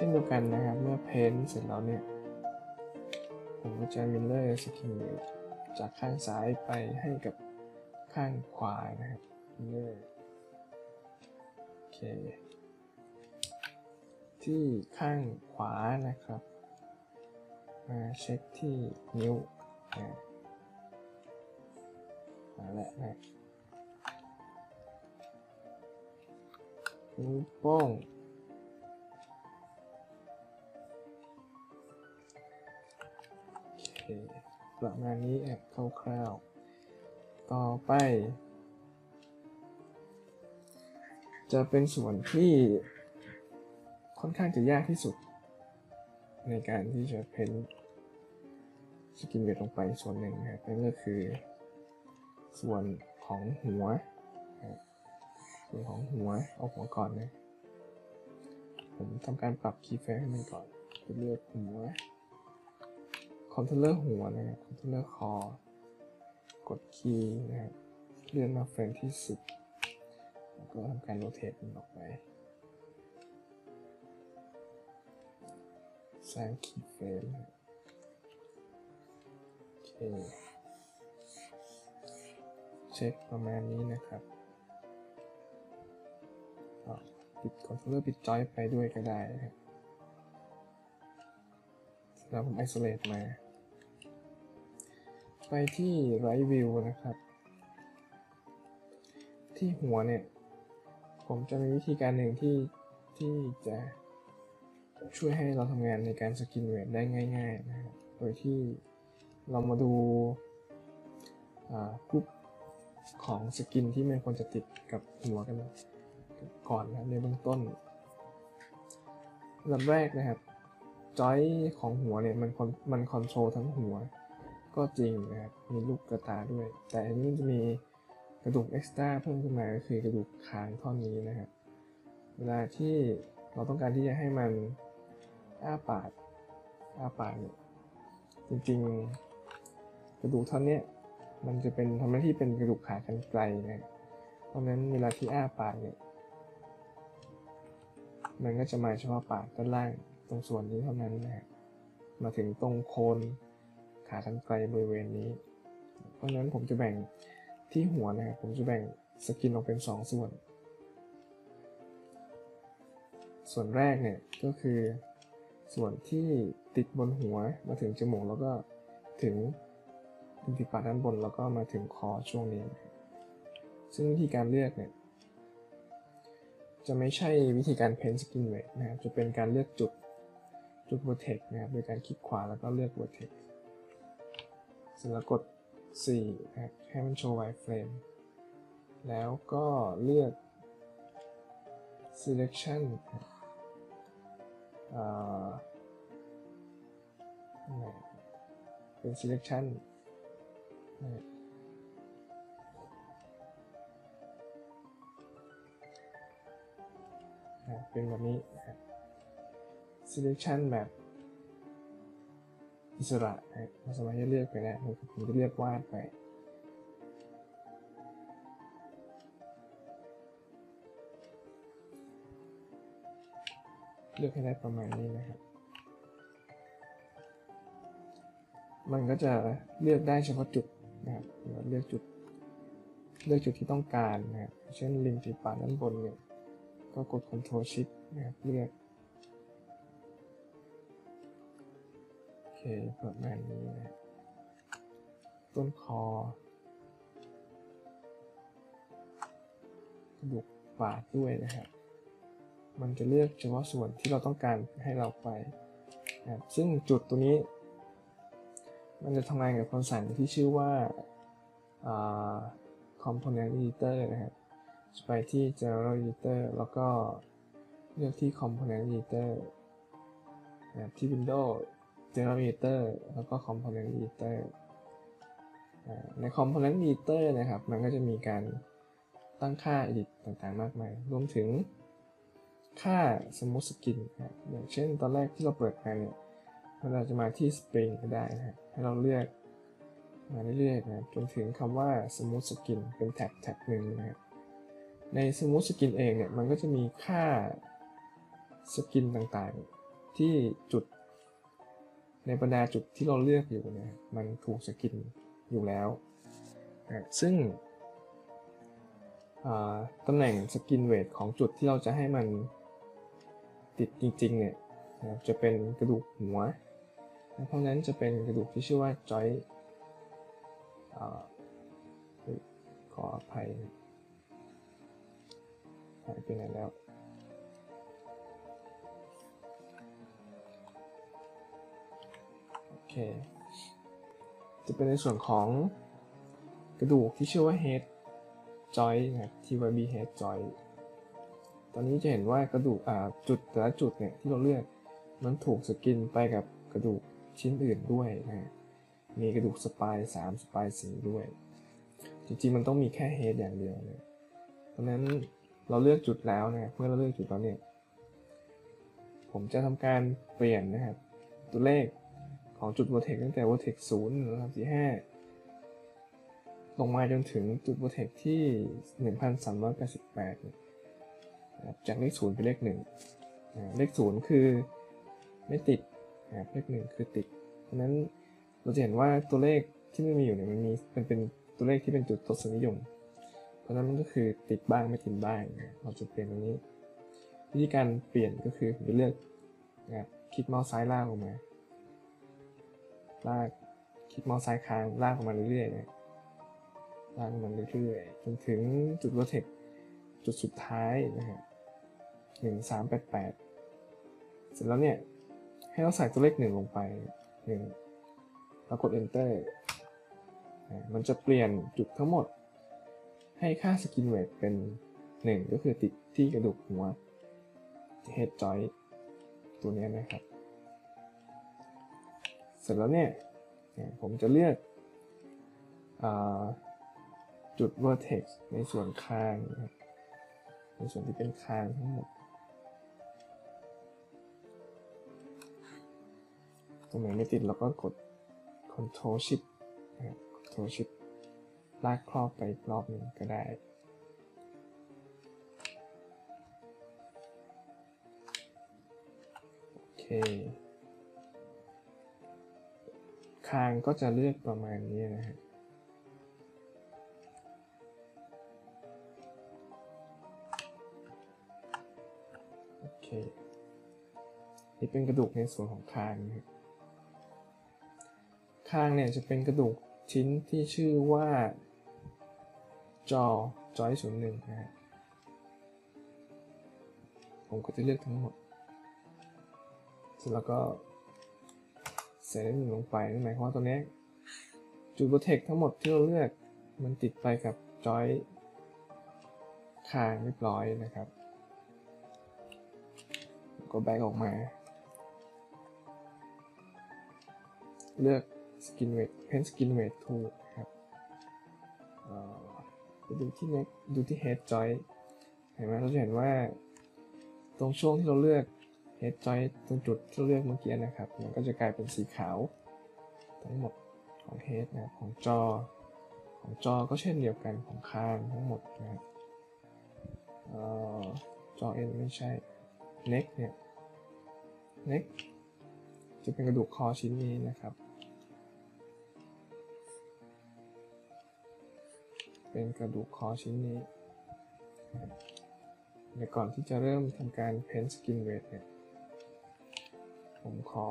S1: เช่นเดียวกันนะครับ เมื่อ paint เสร็จแล้วเนี่ย ผมก็จะ mirror skin จากข้างซ้ายไปให้กับข้างขวานะครับ mirror โอเค ที่ข้างขวานะครับ มาเช็คที่นิ้วนะมาแล้วนะนิ้วโป้ง ประมาณนี้แอบคร่าวๆ ต่อไป จะเป็นส่วนที่ค่อนข้างจะยากที่สุด ในการที่จะเพ้นสกินเวทลงไปส่วนหนึ่งนะครับนั่นก็คือ ส่วนของหัวส่วนของหัวเอาหัวก่อนนะ ผมทำการปรับ keyframe ให้มันก่อนจะเลือกหัว controller หัวนะครับ controller คอกด key นะครับเลื่อนมา frame ที่ 10 แล้วก็ทำการ rotate มันออกไปสร้าง keyframeโอเคเช็คประมาณนี้นะครับปิด controller ปิด joint ไปด้วยก็ได้นะครับแล้วผม isolate มา ไปที่ right view นะครับ ที่หัวเนี่ย ผมจะมีวิธีการหนึ่งที่ที่จะช่วยให้เราทำงานในการ skin weight ได้ง่าย ๆ นะครับ โดยที่เรามาดูกรุ๊ปของ skin ที่มันควรจะติดกับหัวกันก่อนนะครับในเบื้องต้นลำดับแรกนะครับ joint ของหัวเนี่ยมัน con- มัน control ทั้งหัว ก็จริงนะครับ มีลูกกระตาด้วย แต่อันนี้จะมีกระดูก extra เพิ่มขึ้นมาก็คือกระดูกคางท่อนนี้นะครับ เวลาที่เราต้องการที่จะให้มันอ้าปากอ้าปากเนี่ยจริงๆ กระดูกท่อนนี้มันจะเป็นทำหน้าที่เป็นกระดูกขากรรไกรนะเพราะนั้นเวลาที่อ้าปากเนี่ยมันก็จะมาเฉพาะปากด้านล่างตรงส่วนนี้เท่านั้นนะฮะมาถึงตรงโคน ขากรรไกรบริเวณนี้ เพราะฉะนั้นผมจะแบ่งที่หัวนะครับ ผมจะแบ่ง skin ออกเป็นสองส่วน ส่วนแรกเนี่ยก็คือส่วนที่ติดบนหัวมาถึงจมูกแล้วก็ถึงริมฝีปากด้านบนแล้วก็มาถึงคอช่วงนี้ ซึ่งวิธีการเลือกเนี่ยจะไม่ใช่วิธีการ paint skin weight นะครับ จะเป็นการเลือกจุดจุด vertex นะครับ โดยการคลิกขวาแล้วก็เลือก vertex เสร็จแล้วกด 4 ให้มันโชว์ wireframe แล้วก็เลือก selection เป็น selection เป็นแบบนี้ selection แบบ อิสระนะครับเราสามารถจะเลือกไปได้ผมจะเลือกวาดไปเลือกให้ได้ประมาณนี้นะครับ มันก็จะเลือกได้เฉพาะจุดนะครับเราเลือกจุด เลือกจุดที่ต้องการนะครับ เช่นริมฝีปากด้านบนเนี่ย ก็กด Ctrl Shift นะครับ เลือก โอประมาณนี้นะต้นคอกระดูกปากด้วยนะครับ มันจะเลือกเฉพาะส่วนที่เราต้องการให้เราไปนะครับซึ่งจุดตัวนี้ มันจะทำงานกับคำสั่งที่ชื่อว่า component editor นะครับจะไปที่ general editor แล้วก็เลือกที่ component editor นะครับที่ Windows general editor แล้วก็ component editor ใน component editor นะครับ มันก็จะมีการตั้งค่า edit ต่างๆ มากมาย รวมถึงค่าสมมติสกินครับอย่างเช่นตอนแรกที่เราเปิดมาเนี่ยเราจะมาที่ Spring ก็ได้นะครับให้เราเลือกมาเรื่อยๆนะครับจนถึงคำว่า smooth skin เป็น tab tab หนึ่งนะครับใน smooth skin เองเนี่ย มันก็จะมีค่า skin ต่างๆ ที่จุด ในบรรดาจุดที่เราเลือกอยู่เนี่ยมันถูก skin อยู่แล้วนะซึ่งตำแหน่ง skin weight ของจุดที่เราจะให้มันติดจริงๆเนี่ยจะเป็นกระดูกหัวเพราะฉะนั้นจะเป็นกระดูกที่ชื่อว่าจอยขออภัยหายไปไหนแล้ว จะเป็นในส่วนของกระดูกที่ชื่อว่า head joint นะครับ TYB head joint ตอนนี้จะเห็นว่ากระดูกจุดแต่ละจุดเนี่ยที่เราเลือกมันถูก skin ไปกับกระดูกชิ้นอื่นด้วยนะ มีกระดูก spine 3 spine 4ด้วย จริงๆ มันต้องมีแค่ head อย่างเดียวเลยเพราะนั้นเราเลือกจุดแล้วนะเมื่อเราเลือกจุดแล้วเนี่ย ผมจะทำการเปลี่ยนนะครับ ตัวเลข ของจุด vertex ตั้งแต่ vertex 0นะครับที่5ลงมาจนถึงจุด vertex ที่ 1388 จากเลข0เป็นเลข1เลข0คือไม่ติดนะครับเลข1คือติด เพราะนั้นเราจะเห็นว่าตัวเลขที่ไม่มีอยู่เนี่ยมันมีมันเป็นตัวเลขที่เป็นจุดทศนิยม เพราะนั้นมันก็คือติดบ้างไม่ติดบ้างนะเราจะเปลี่ยนตรงนี้ วิธีการเปลี่ยนก็คือผมจะเลือกครับคลิกเมาส์ซ้ายลากออกมา ลากคลิกเมาส์ซ้ายค้างลากออกมาเรื่อยๆนะลากออกมาเรื่อยๆจนถึงจุด vertex จุดสุดท้ายนะครับหนึ่งสามแปดแปดเสร็จแล้วเนี่ย ให้เราใส่ตัวเลขหนึ่งลงไปหนึ่งแล้วกด enter มันจะเปลี่ยนจุดทั้งหมด ให้ค่าสกินเวทเป็น 1 ก็คือติดที่กระดูกหัว head joint ตัวนี้นะครับ สร็จแล้วเนี่ยผมจะเลือกอจุด vertex ในส่วนคางในส่วนที่เป็นคางทั้งหมดตรงไหนไม่ติดเราก็กด Control Shift Control Shift ลากครอบไปรอบหนึ่งก็ได้โอเค คางก็จะเลือกประมาณนี้นะฮะโอเคนี่เป็นกระดูกในส่วนของคางนะคางเนี่ยจะเป็นกระดูกชิ้นที่ชื่อว่าจอจอยศูนย์หนึ่งนะฮะผมก็จะเลือกทั้งหมดเสร็จแล้วก็ ใส่เลขหนึ่งลงไปนั่นหมายความว่าตัวนี้จุดโปรเทคทั้งหมดที่เราเลือกมันติดไปกับจอยคางเรียบร้อยนะครับ ก็แบกออกมา เลือก skin weight pen skin weight tool ครับไปดูที่ neck ดูที่ head joint เห็นไหมเราจะเห็นว่า ตรงช่วงที่เราเลือก head joint ตรงจุดที่เราเลือกเมื่อกี้นะครับ มันก็จะกลายเป็นสีขาว ทั้งหมดของ head นะครับของจอ ของจอก็เช่นเดียวกันของคางทั้งหมดนะครับเอ่อจอ N ไม่ใช่ neck เนี่ย neck จะเป็นกระดูกคอชิ้นนี้นะครับ เป็นกระดูกคอชิ้นนี้นะครับเดี๋ยวก่อนที่จะเริ่มทำการ paint skin weight เนี่ย ผมขอ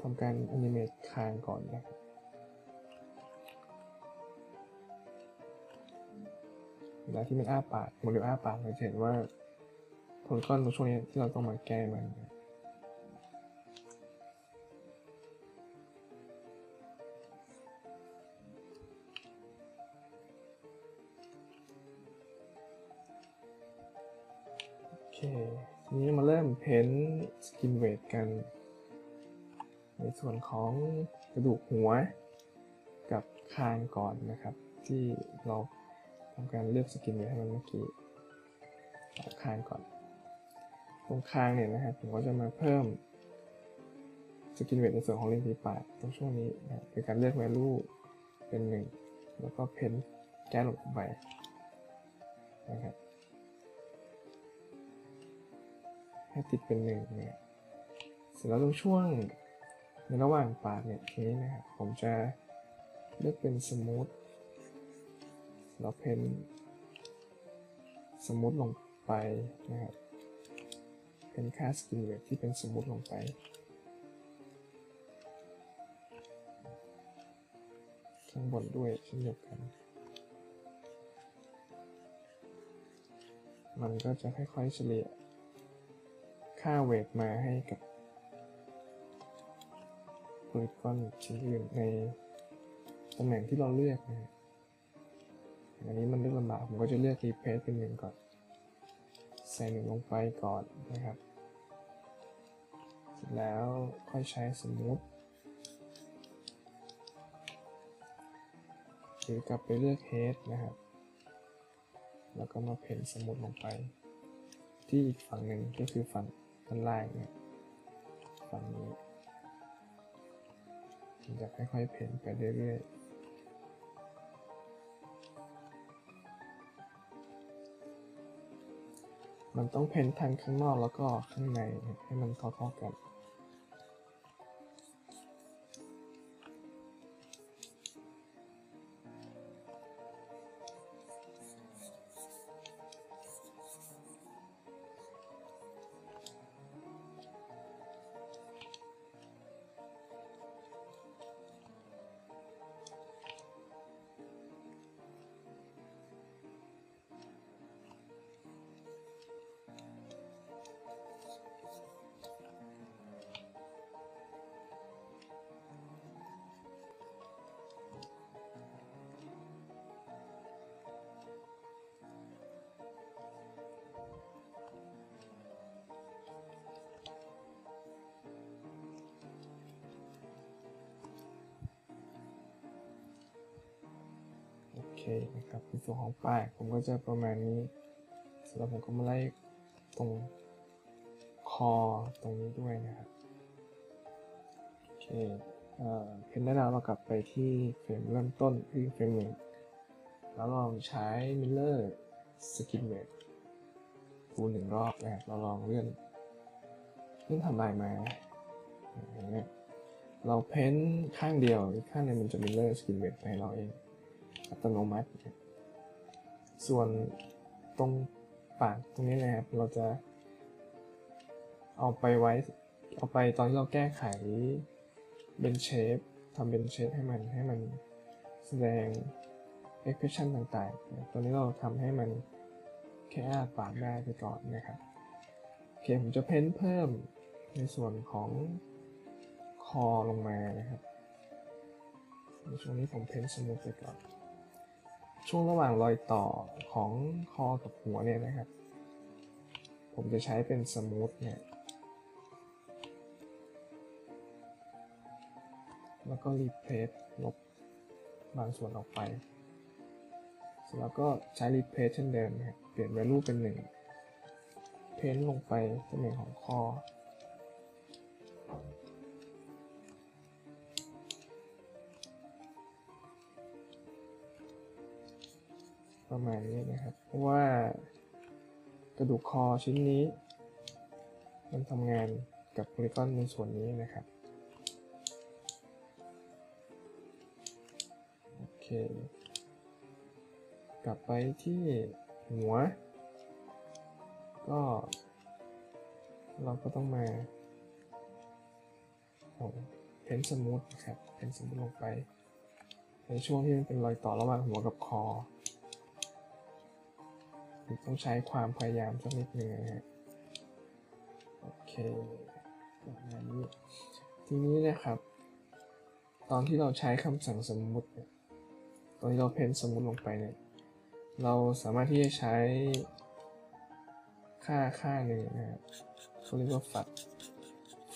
S1: ทำการอนิเมตคางก่อนนะครับเวลาที่มันอ้าปากโมเดลอ้าปากเราจะเห็นว่าผลก้อนตรงช่วงนี้ที่เราต้องมาแก้มันนะ ทีนี้มาเริ่ม paint skin weight กัน ในส่วนของกระดูกหัวกับคางก่อนนะครับ ที่เราทำการเลือก skin weight ให้มันเมื่อกี้เอคางก่อน ตรงคางเนี่ยนะครับผมก็จะมาเพิ่ม skin weight ในส่วนของริมฝีปากตรงช่วงนี้นะเป็นการเลือก value เป็นหนึ่งแล้วก็ paint แก้ลงไปนะครับ ให้ติดเป็นหนึ่งเนี่ยเสร็จแล้วตรงช่วงในระหว่างปากเนี่ยนี้นะครับผมจะเลือกเป็น smooth แล้ว paint smooth ลงไปนะครับเป็นค่า skin weight ที่เป็น smooth ลงไปข้างบนด้วยเช่นเดียวกัน มันก็จะค่อยๆเฉลี่ย ค่าเวทมาให้กับโพลิกอนชิ้นอื่นในตำแหน่งที่เราเลือกนะฮะอันนี้มันเลือกลำบากผมก็จะเลือก replace เป็นหนึ่งก่อน ใส่หนึ่งลงไปก่อนนะครับ เสร็จแล้วค่อยใช้ smooth หรือกลับไปเลือก head นะครับ แล้วก็มา paint smooth ลงไป ที่อีกฝั่งหนึ่งก็คือฝั่ง ด้านล่างเนี่ยฝั่งนี้มันจะค่อยๆ paint ไปเรื่อยๆมันต้องเพ้นทั้งข้างนอกแล้วก็ข้างในให้มันเท่าๆกัน ของปากผมก็จะประมาณนี้เสร็จแล้วผมก็มาไล่ตรงคอตรงนี้ด้วยนะครับโอเคเพนได้แล้วเรากลับไปที่เฟรมเริ่มต้นที่เฟรมหนึ่งแล้วลองใช้ Miller Skin Weight คูณหนึ่งรอบนะครับเราลองเลื่อนเลื่อนทำลายมาเราเพ้นข้างเดียวอีกข้างนึงมันจะ Miller Skin Weight ไปให้เราเองอัตโนมัติ ส่วนตรงปากตรงนี้นะครับ เราจะ เอาไปไว้ เอาไปตอนที่เราแก้ไขเป็นเชฟทำเป็นเชฟให้มันให้มันแสดง expression ต่างๆนะตอนนี้เราทำให้มันแค่อ้าปากได้ไปก่อนนะครับโอเคผมจะเพ้นเพิ่มในส่วนของคอลงมานะครับในช่วงนี้ผม paint smooth ไปก่อน ช่วงระหว่างรอยต่อของคอกับหัวเนี่ยนะครับ ผมจะใช้เป็น smooth เนี่ยแล้วก็ replace ลบบางส่วนออกไป เสร็จแล้วก็ใช้ replace เช่นเดิมครับเปลี่ยน value เป็นหนึ่งเพ้นลงไปตำแหน่งของคอ ประมาณนี้นะครับ เพราะว่ากระดูกคอชิ้นนี้ มันทำงานกับโพลีกอนในส่วนนี้นะครับ โอเค กลับไปที่หัว ก็ เราก็ต้องมาเอา paint smooth นะครับ paint smooth ลงไป ในช่วงที่มันเป็นรอยต่อระหว่างหัวกับคอ ต้องใช้ความพยายามสักนิดหนึ่งนะฮะโอเคประมาณนี้ทีนี้นะครับ ตอนที่เราใช้คำสั่งสมมุติตอนที่เราเพ้นสมมุติลงไปเนี่ยเราสามารถที่จะใช้ค่าค่าหนึ่งนะครับเขาเรียกว่าฝัด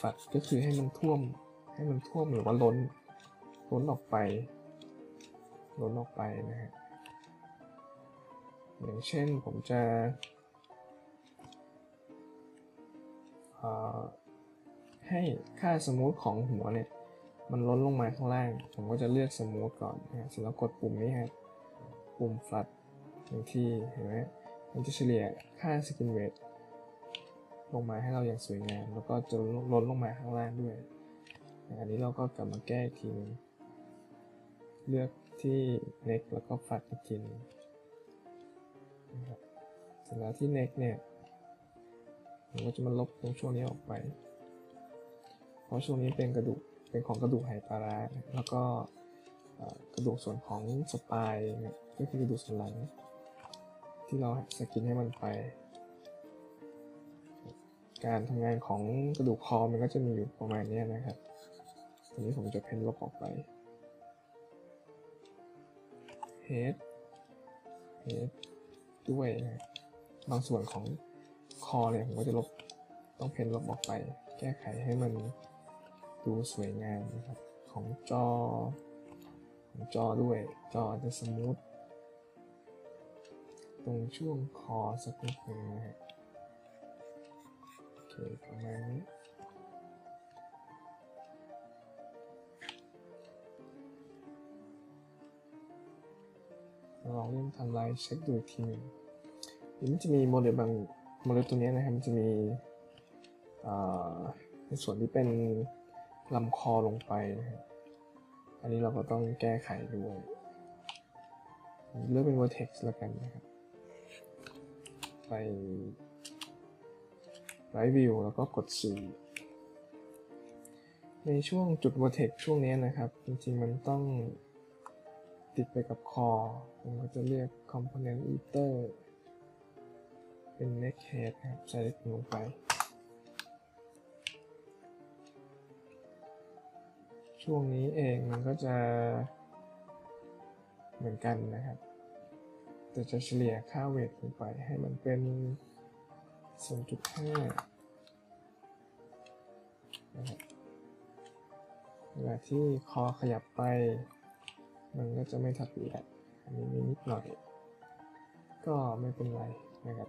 S1: ฝัดก็คือให้มันท่วมให้มันท่วมหรือว่าล้นล้นออกไปล้นออกไปนะฮะ อย่างเช่นผมจะให้ค่า smooth ของหัวเนี่ย มันล้นลงมาข้างล่าง ผมก็จะเลือก smooth ก่อนนะฮะเสร็จแล้วกดปุ่มนี้ครับปุ่ม flat หนึ่งที่เห็นไหมมันจะเฉลี่ยค่า skin weight ลงมาให้เราอย่างสวยงาม แล้วก็จะล้นลงมาข้างล่างด้วย อันนี้เราก็กลับมาแก้อีกทีนึงเลือกที่ neck แล้วก็ flat อีกทีนึง นะครับเสร็จแล้วที่ neck เนี่ยผมก็จะมาลบตรงช่วงนี้ออกไป เพราะช่วงนี้เป็นกระดูกเป็นของกระดูกไหปลาร้าแล้วก็กระดูกส่วนของ spine เนี่ยก็คือกระดูกสันหลัง ที่เรา skin ให้มันไป การทำงานของกระดูกคอมันก็จะมีอยู่ประมาณนี้นะครับทีนี้ผมจะ paint ลบออกไป head head ด้วยนะบางส่วนของคอเนี่ยผมก็จะลบต้องเพนลบออกไป แก้ไขให้มันดูสวยงามนะครับ ของจอ ของจอด้วย จอจะสมูทตรงช่วงคอสักนิดหนึ่งนะฮะโอเคประมาณนี้ ลองเล่นทำลายเช็คดูอีกทีหนึ่งเดี๋ยวมันจะมีโมเดลบางโมเดลตัวนี้นะครับมันจะมีในส่วนที่เป็นลำคอลงไปนะครับอันนี้เราก็ต้องแก้ไขด้วยเลือกเป็น vertex แล้วกันนะครับ ไป right view แล้วก็กด C ในช่วงจุด vertex ช่วงนี้นะครับ จริงๆมันต้อง ติดไปกับคอ ผมก็จะเรียก component eater เป็น neck head ครับ ใส่ลงไป ช่วงนี้เองมันก็จะเหมือนกันนะครับ แต่จะเฉลี่ยค่าเวทลงไปให้มันเป็น 0.5นะครับเวลาที่คอขยับไป มันก็จะไม่ทัด react อันนี้มีนิดหน่อย ก็ไม่เป็นไรนะครับ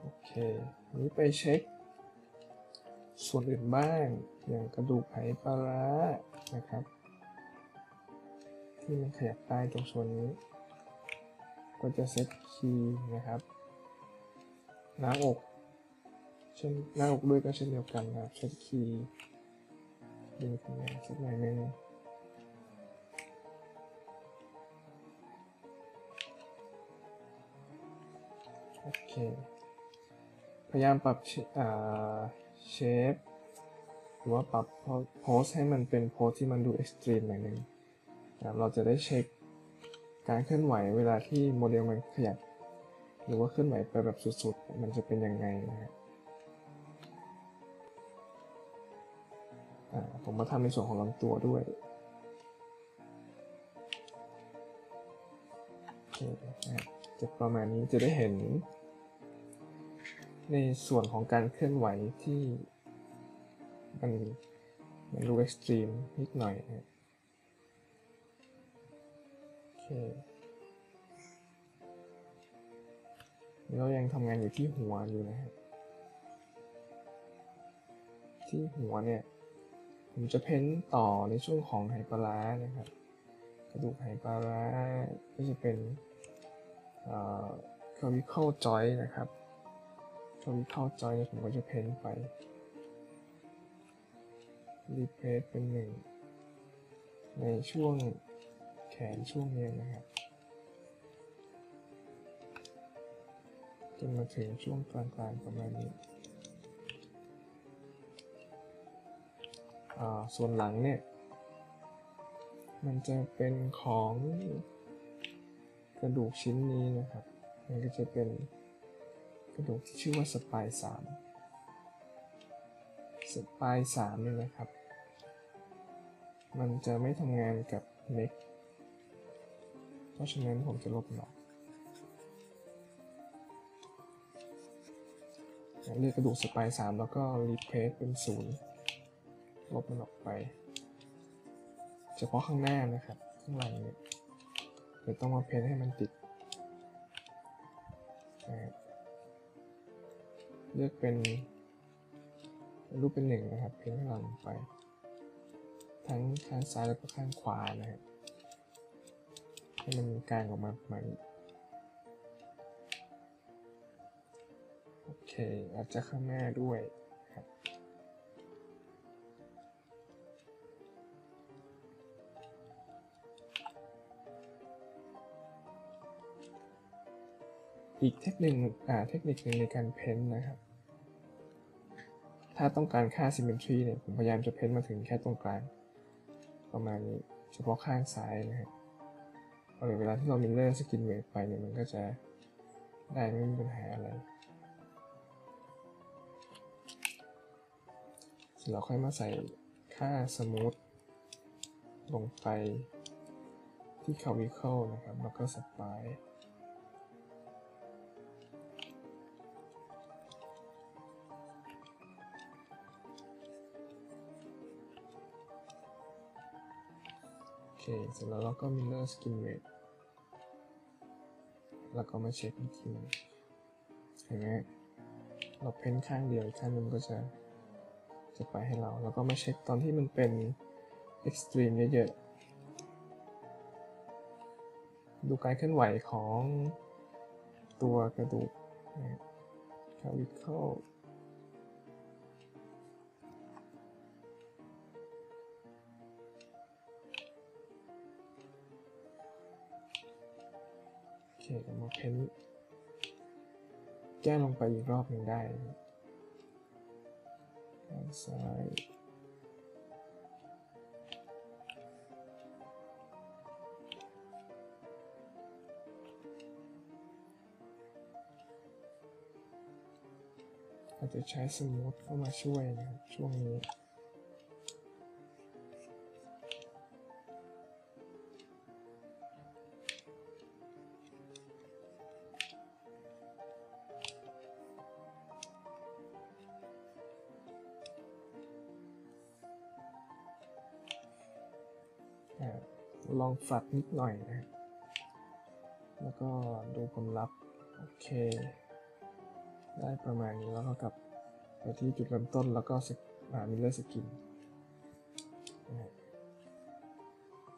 S1: โอเคนี้ไปเช็ค ส่วนอื่นบ้าง อย่างกระดูกไหปลาร้านะครับ ที่มันขยับไต้ตรงส่วนนี้ ก็จะเซ็ตคีย์นะครับหน้าอก เช่นหน้าอกด้วยก็เช่นเดียวกันนะครับเซตคีย์ดึงขึ้นมาสักหน่อยหนึงโอเค พยายามปรับเชอ่าเชฟหรือว่าปรับโพสให้มันเป็นโพสที่มันดูเอ็กซ์ตรีมหน่อยหนึงนะเราจะได้เช็คการเคลื่อนไหวเวลาที่โมเดลมันขยับ หรือว่าเคลื่อนไหวไปแบบสุดๆ มันจะเป็นยังไงนะครับ ผมมาทำในส่วนของลำตัวด้วยเคนะครับจะประมาณนี้จะได้เห็น ในส่วนของการเคลื่อนไหวที่มันมันดู extreme นิดหน่อยนะโอเคเรายังทำงานอยู่ที่หัวอยู่นะครับที่หัวเนี่ย ผมจะ paint ต่อในช่วงของไหปลาร้านะครับ กระดูกไหปลาร้าก็จะเป็นเอ่อ clavicle joint นะครับ clavicle joint ผมก็จะเพ้นไป replace เป็นหนึ่งในช่วงแขนช่วงนี้นะครับจนมาถึงช่วงกลางๆประมาณนี้ ส่วนหลังเนี่ย มันจะเป็นของกระดูกชิ้นนี้นะครับ มันก็จะเป็นกระดูกที่ชื่อว่าสปายสามสปายสามเนี่ยนะครับ มันจะไม่ทำงานกับเน็กเพราะฉะนั้นผมจะลบมันออกเลือกกระดูกสปายสามแล้วก็รีเพลซเป็นศูนย์ ลบมันออกไป เฉพาะข้างหน้านะครับ ข้างหลังเนี่ยเดี๋ยวต้องมาเพ้นให้มันติดนะครับเลือกเป็นรูปเป็นหนึ่งนะครับ เพ้นข้างหลังไป ทั้งข้างซ้ายแล้วก็ข้างขวานะครับ ให้มันกลางออกมาประมาณนี้โอเคอาจจะข้างหน้าด้วย อีกเทคนิคหนึ่งอ่าเทคนิคหนึ่งในการ paint นะครับ ถ้าต้องการค่า symmetry เนี่ยผมพยายามจะ paint มาถึงแค่ตรงกลางประมาณนี้เฉพาะข้างซ้ายนะครับพอเวลาที่เรา mirror skin weight ไปเนี่ยมันก็จะได้ไม่มีปัญหาอะไรเสร็จแล้วค่อยมาใส่ค่าสมูทลงไปที่ clavicle นะครับ แล้วก็ส เคเสร็จแล้วเราก็ Miller Skin Weight แล้วก็มาเช็คอีกทีนึงเห็นไหมเราเพ้นข้างเดียวอีกข้างนึงก็จะจะไปให้เราแล้วก็มาเช็คตอนที่มันเป็น Extreme เยอะๆดูการเคลื่อนไหวของตัวกระดูกนะครับ clavicle โอ เค้นแก้ลงไปอีกรอบหนึ่งได้นะครับด้านซ้ายอาจจะใช้สมูทเข้ามาช่วยนะครับช่วงนี้ องฝัดนิดหน่อยนะแล้วก็ดูผลลัพธ์ โอเค ได้ประมาณนี้แล้วก็กลับไปที่จุดเริ่มต้นแล้วก็สกอ่ามิเลอร์สกิน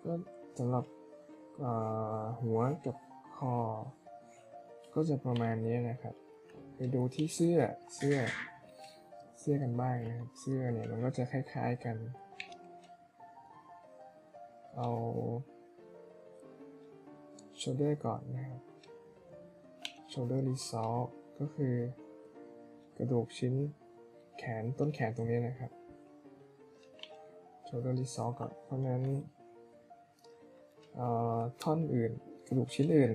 S1: ก็สำหรับหัวกับคอ ก็จะประมาณนี้นะครับ ไปดูที่เสื้อเสื้อเสื้อกันบ้างนะครับ เสื้อเนี่ยมันก็จะคล้ายๆกัน เอา shoulder ก่อนนะครับ shoulder resolve ก็คือกระดูกชิ้นแขนต้นแขนตรงนี้นะครับ shoulder resolve ก่อน เพราะนั้นท่อนอื่นกระดูกชิ้นอื่น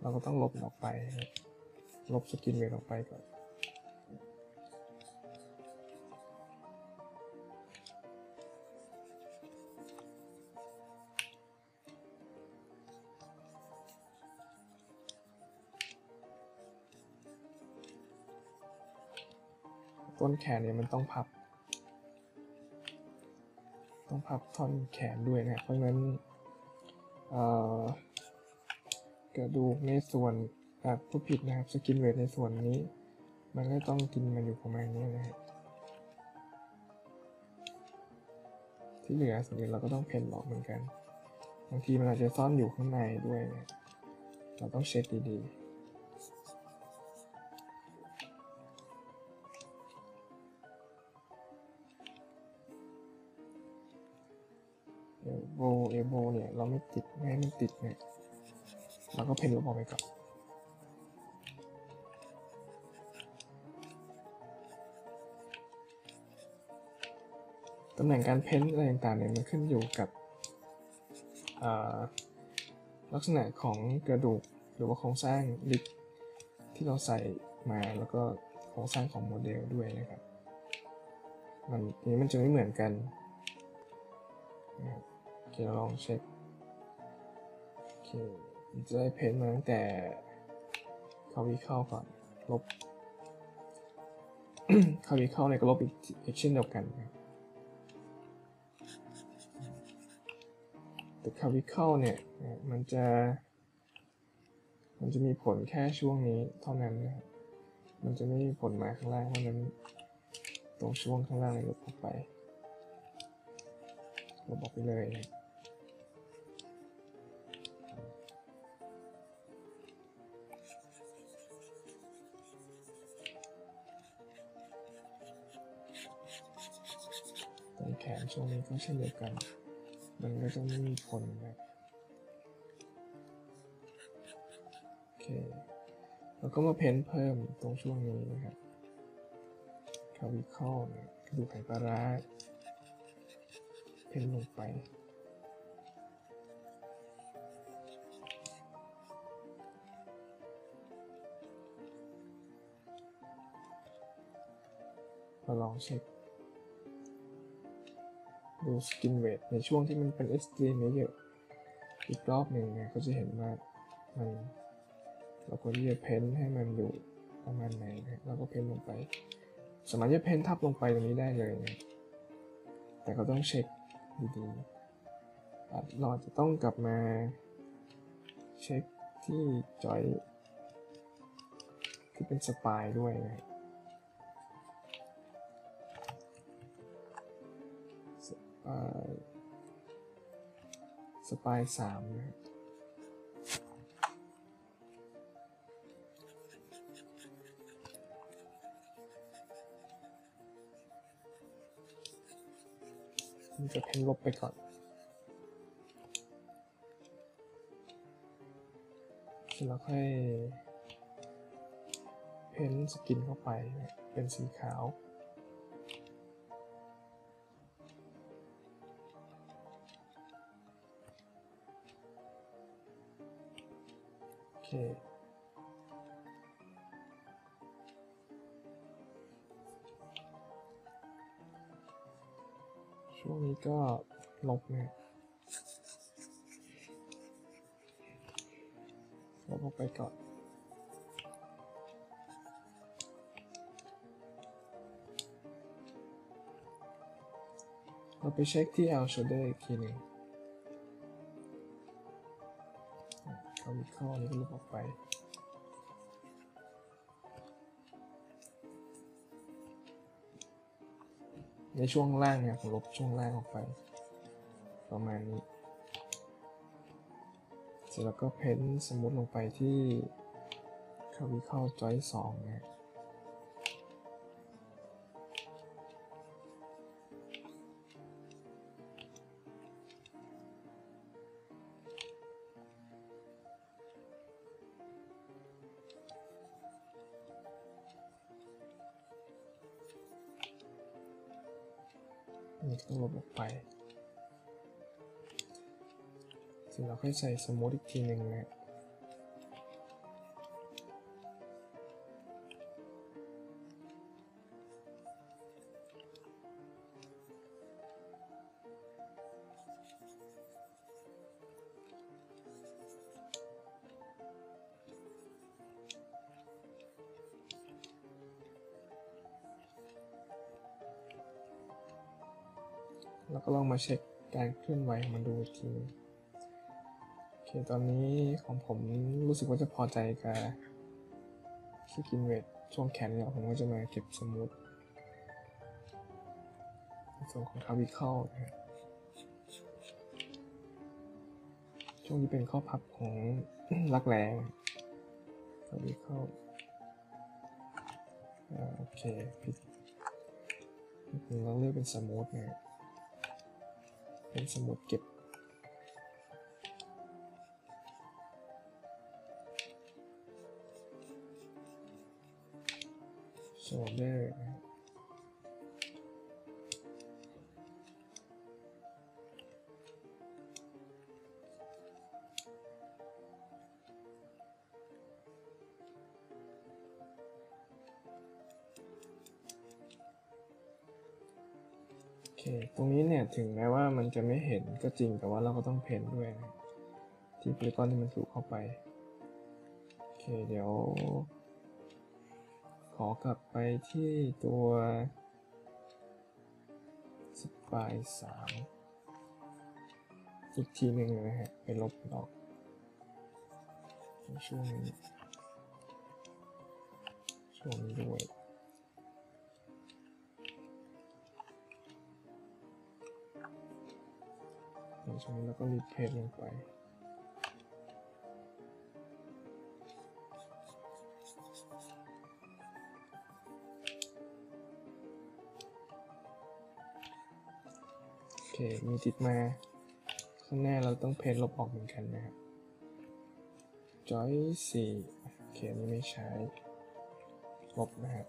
S1: เราก็ต้องลบออกไปครับลบสกินเวทออกไปก่อน ต้นแขนเนี่ยมันต้องพับ ต้องพับท่อนแขนด้วยนะครับเพราะฉะนั้นเอ่อกระดูกในส่วนผู้ผิดนะครับสกินเวทในส่วนนี้ มันก็ต้องกินมันอยู่ประมาณนี้นะครับที่เหลือส่วนอื่นเราก็ต้องเพ้นออกเหมือนกัน บางทีมันอาจจะซ่อนอยู่ข้างในด้วยนะเราต้องเช็คดีๆ โบเอโบเนี่ยเราไม่ติดไม่ให้มันติดเนี่ยเราก็เพนลบออกไปก่อนตำแหน่งการเพ้นอะไรต่างๆเนี่ยมันขึ้นอยู่กับลักษณะของกระดูกหรือว่าโครงสร้างลิกที่เราใส่มาแล้วก็โครงสร้างของโมเดลด้วยนะครับ มันอันนี้มันจะไม่เหมือนกันนะครับ โอเคเราลองเช็คโอเคจะได้เพ้นท์มาตั้งแต่เข้าวิเข้าก่อนลบเข้าวิเข้าเนี่ยก็ลบอีกเช่นเดียวกันครับแต่เข้าวิเข้าเนี่ยมันจะ มันจะมีผลแค่ช่วงนี้เท่านั้นนะครับมันจะไม่มีผลมาข้างล่างเพราะฉะนั้นตรงช่วงข้างล่างเลยลบออกไปลบออกไปเลยนะ นแขนช่วงนี้ก็เช่นเดียวกัน มันก็จะไม่มีผลนะโอเคแล้วก็มา paint เพิ่มตรงช่วงนี้นะครับ clavicle นะกระดูกไหปลาร้า paint ลงไปเราลองเช็ค ดู skin weight ในช่วงที่มันเป็น extreme เยอะอีกรอบหนึ่งเนี่ยก็จะเห็นว่ามันเราควรที่จะเพ้นให้มันอยู่ประมาณไหนนะเราก็เพ้นลงไป สามารถจะเพ้นทับลงไปตรงนี้ได้เลยนะแต่ก็ต้องเช็คดีๆเราจจะต้องกลับมาเช็คที่จอยที่เป็นสปายด้วยนะ ปายสปายสามนะมันจะเพ้นลบไปก่อนแล้วค่อย เพ้นสกินเข้าไปนะเป็นสีขาว ช่วงนี้ก็ลบนะครับลบออกไปก่อนเราไปเช็คที่ Al shoulder อีกทีหนึ่ง มีข้อนี้ก็ลบออกไป ในช่วงล่างเนี่ยผมลบช่วงล่างออกไป ประมาณนี้ เสร็จแล้วก็เพ้นสมมติลงไปที่ clavicle joint เนี้ย นี่ต้องลบออกไปเสร็จแล้วค่อยใส่สมูทอีกทีหนึ่งนะ มาเช็คการเคลื่อนไหวมันดูทีโอเคตอนนี้ของผมรู้สึกว่าจะพอใจกับ skin weight ช่วงแขนเนี่ยผมก็จะมาเก็บ smooth ส่วนของ clavicle นะช่วงนี้เป็นข้อพับของรักแร้ clavicle อ่าโอเคผิดเราเลือกเป็น smooth นะครับ เป็น smooth เก็บ shoulder ถึงแม้ว่ามันจะไม่เห็นก็จริงแต่ว่าเราก็ต้องเพนด้วยนะที่พลีกอนที่มันถูกเข้าไป โอเคเดี๋ยว ขอกลับไปที่ตัวสปายสามอีกทีหนึ่งนะฮะไปลบมันออกช่วงนี้ช่วงนี้ด้วย ในช่วงนี้แล้วก็รีเพลย์ลงไป โอเค มีติดมาข้างหน้าเราต้องเพนลบออกเหมือนกันนะครับจอยสี่โอเคอันนี้ไม่ใช้ลบนะครับ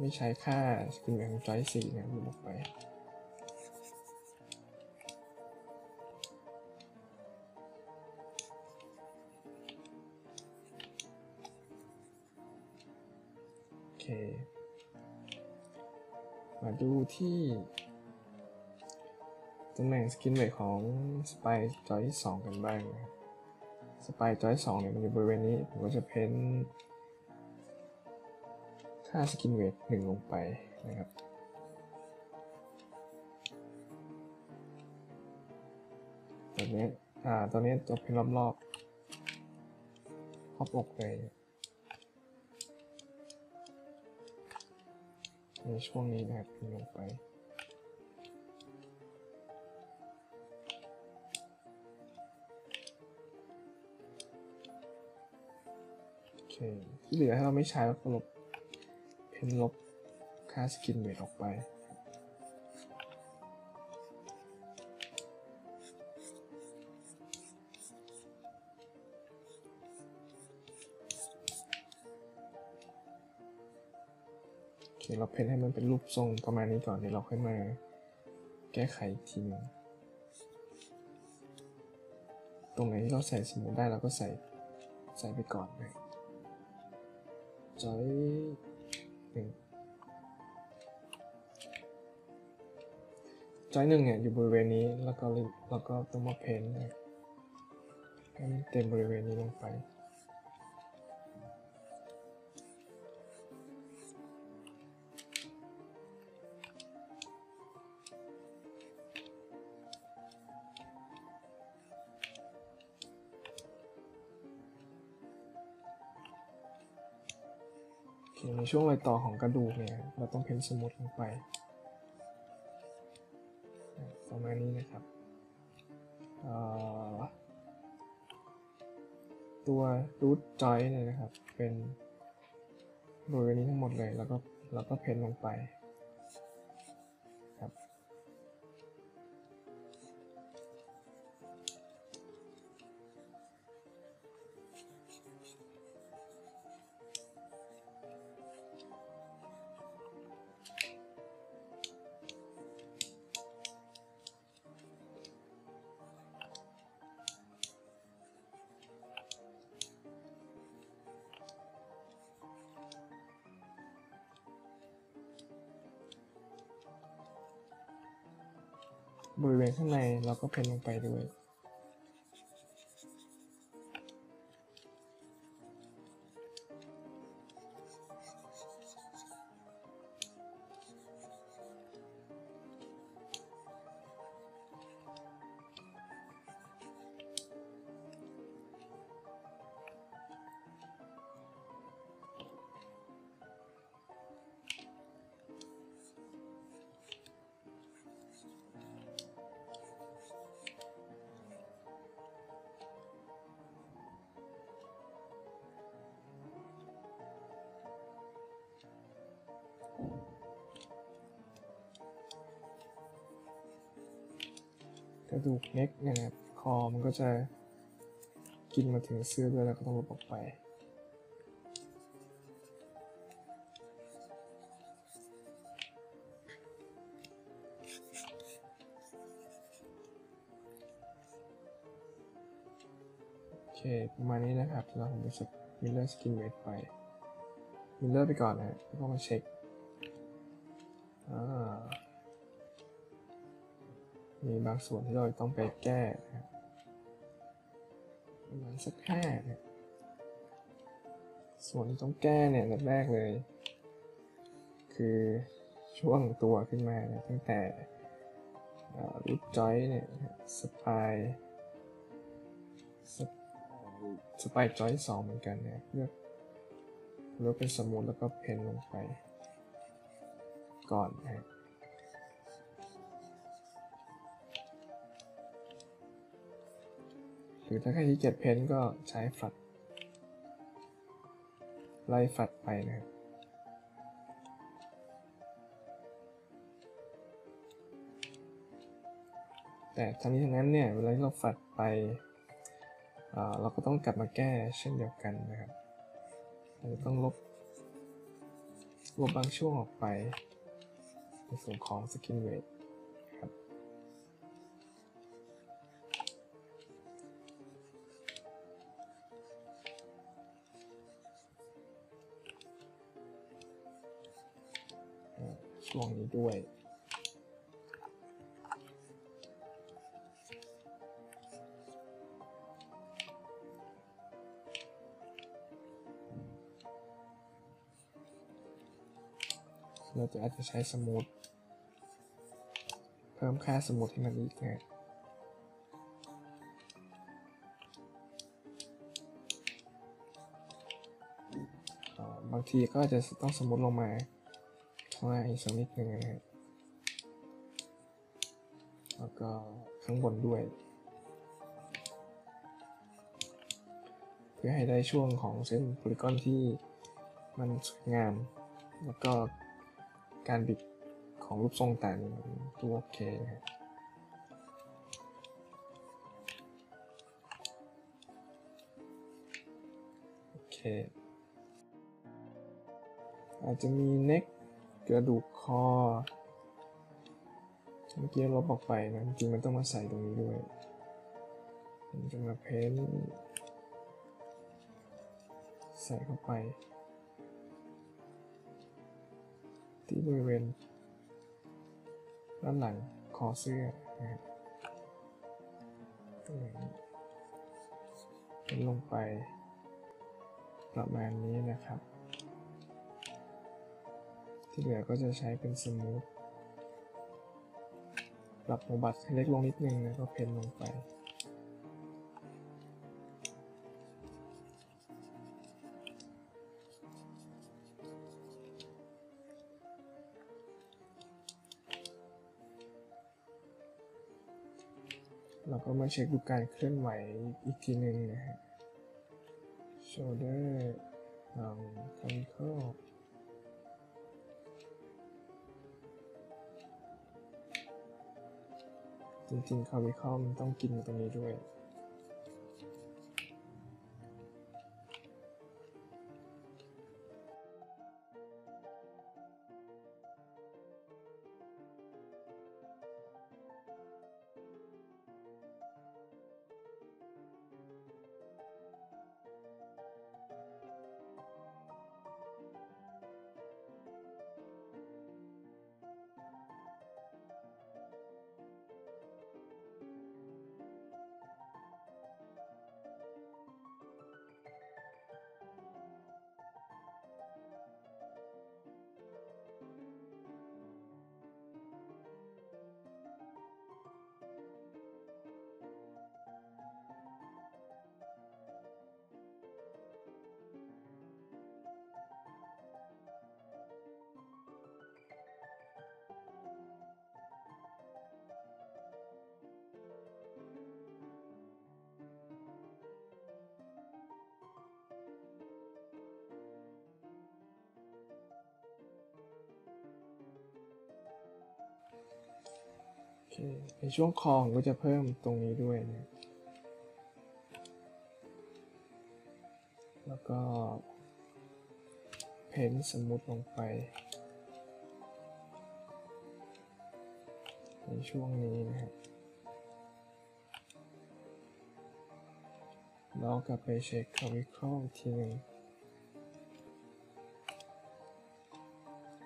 S1: ไม่ใช้ค่า skin bind joint สี่นะลบออกไป มาดูที่ตำแหน่ง skin weight ของ spine joint สองกันบ้างนะครับ spine joint สองเนี่ยมันอยู่บริเวณนี้ผมก็จะ paintค่าสกินเวทหนึ่งลงไปนะครับตอนนี้อ่าตอนนี้ตัวเพ้นรอบๆรอบอกเลย ในช่วงนี้นะครับลงไปโอเคที่เหลือถ้าเราไม่ใช้เราก็ลบ เพ้นลบค่าสกินเวทออกไป โอเคเราเพ้นให้มันเป็นรูปทรงประมาณนี้ก่อนเดี๋ยวเราค่อยมาแก้ไขทีนึงตรงไหนที่เราใส่สมมติได้เราก็ใส่ใส่ไปก่อนนะจอยหนึ่งจอยหนึ่งเนี่ยอยู่บริเวณนี้แล้วก็เลยแล้วก็ต้องมาเพ้นให้มันเต็มบริเวณนี้ลงไป ช่วงรอยต่อของกระดูกเนี่ยเราต้องเพ้นสมุดลงไปอะประมาณนี้นะครับตัว root joint เนี่ยนะครับ เป็นบริเวณนี้ทั้งหมดเลย แล้วก็เราก็เพ้นลงไป บริเวณข้างในเราก็เพ้นลงไปด้วย จะ กินมาถึงเสื้อด้วยแล้วก็ต้องลบออกไป โอเค ประมาณนี้นะครับเราผมไปสั่ง mirror skin weight ไป mirror ไปก่อนนะฮะแล้วก็มาเช็คอ่ามีบางส่วนที่เราต้องไปแก้นะครับ ประมาณสักห้าเนี่ยส่วนที่ต้องแก้เนี่ยอันแรกเลย คือช่วงตัวขึ้นมาเนี่ยตั้งแต่ root joint เนี่ย spine spine joint สองเหมือนกันเนี่ยเลือกเลือกเป็น smooth แล้วก็ paint ลงไป ก่อนนะครับ หรือถ้าใครที่เกียจเพ้นก็ใช้ฝัด ไล่ฝัดไปนะครับแต่ทั้งนี้ทั้งนั้นเนี่ยเวลาที่เราฝัดไปเเราก็ต้องกลับมาแก้เช่นเดียวกันนะครับเราจะต้องลบลบบางช่วงออกไปในส่วนของสกินเวท ช่วงนี้ด้วย เราจะอาจจะใช้ smooth เพิ่มค่า smooth ให้มันอีกนะอ่าบางทีก็อาจจะต้อง smooth ลงมา ข้างล่างอีกสักนิดหนึ่งนะครับแล้วก็ข้างบนด้วย เพื่อให้ได้ช่วงของเส้น polygon ที่มันสวยงาม แล้วก็การบิดของรูปทรงต่างๆมันตัวโอเคนะครับโอเคอาจจะมีเน็ กระดูกคอ เมื่อกี้ลบออกไปนะจริงมันต้องมาใส่ตรงนี้ด้วยผมจะมาเพ้นใส่เข้าไป ที่บริเวณด้านหลังคอเสื้อนะครับตรงนี้เพ้นท์ลงไปประมาณนี้นะครับ ที่เหลือก็จะใช้เป็นสมูทปรับของบัตรให้เล็กลงนิดนึงแล้วก็เพนลงไป เราก็มาเช็คดูการเคลื่อนไหวอีกทีหนึ่งนะฮะ shoulder um, ค o n c o r จริงๆคาร์บิคอลมันต้องกินตรงนี้ด้วย ในช่วงคอผมก็จะเพิ่มตรงนี้ด้วยนะแล้วก็ paint smooth ลงไป ในช่วงนี้นะครับแล้วกลับไปเช็คคาวิคอลทีหนึ่ง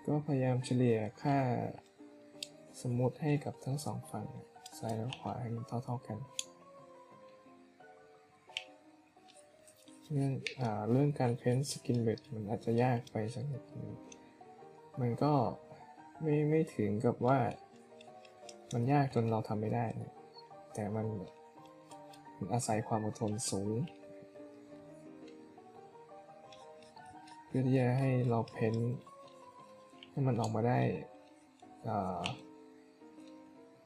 S1: ก็พยายามเฉลี่ยค่า สมมติให้กับทั้งสองฝั่งซ้ายและขวาให้มันเท่าๆกัน เรื่องอ่าเรื่องการเพ้นสกินเบดมันอาจจะยากไปสักนิดนึงมันก็ไม่ไม่ถึงกับว่า มันยากจนเราทำไม่ได้นะแต่มันมันอาศัยความอดทนสูง เพื่อที่จะให้เราเพ้นให้มันออกมาได้อ่า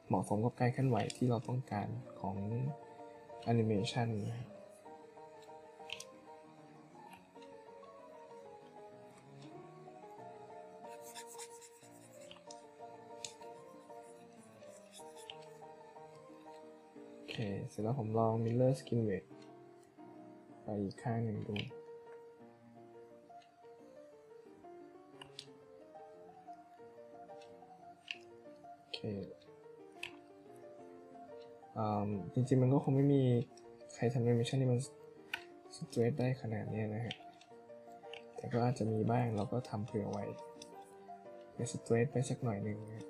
S1: เหมาะสมกับการเคลื่อนไหวที่เราต้องการของแอนิเมชันนะครับโอเคเสร็จแล้วผมลอง Miller Skin w e i g h ไปอีกข้างหนึ่งดู โอเค จริงๆมันก็คงไม่มีใครทำแอนิเมชันที่มันสเตรทได้ขนาดนี้นะฮะ แต่ก็อาจจะมีบ้างเราก็ทำเผื่อไว้ไปสเตรทไปสักหน่อยหนึ่งนะ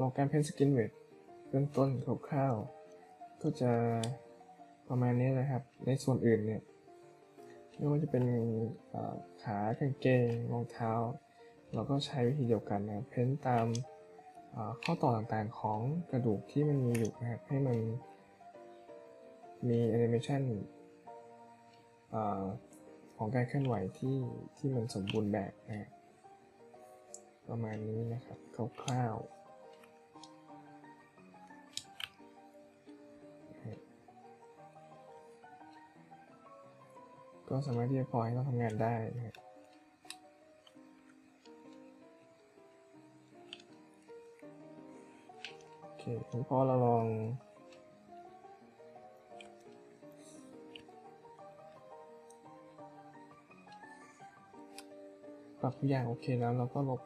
S1: สำหรับการ paint skin weight เบื้องต้นคร่าวๆก็จะประมาณนี้นะครับ ในส่วนอื่นเนี่ยไม่ว่าจะเป็นขากางเกงรองเท้า เราก็ใช้วิธีเดียวกันนะ paint ตามข้อต่อต่างๆของกระดูกที่มันมีอยู่นะครับให้มันมีแอนิเมชันของการเคลื่อนไหวที่ที่มันสมบูรณ์แบบนะครับประมาณนี้นะครับคร่าวๆ ก็สามารถที่จะพอให้เราทำงานได้นะครับทีนี้พอเราลองปรับทุกอย่างโอเคแล้วเราก็ลบ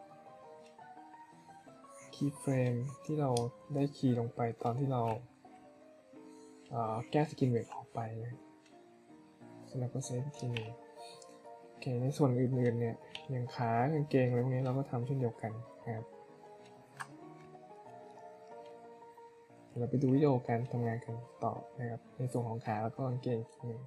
S1: keyframe ที่เราได้ key ลงไปตอนที่เราแก้ skin weight ออกไปนะ เสร็จแล้วก็ save อีกทีหนึงโอเคในส่วนอื่นๆเนี่ยอย่างขากางเกงอะไรพวกนี้เราก็ทำเช่นเดียวกันนะครับเราไปดูวิดีโอการทำงานกันต่อนะครับในส่วนของขาแล้วก็กางเกงอีกทีนึง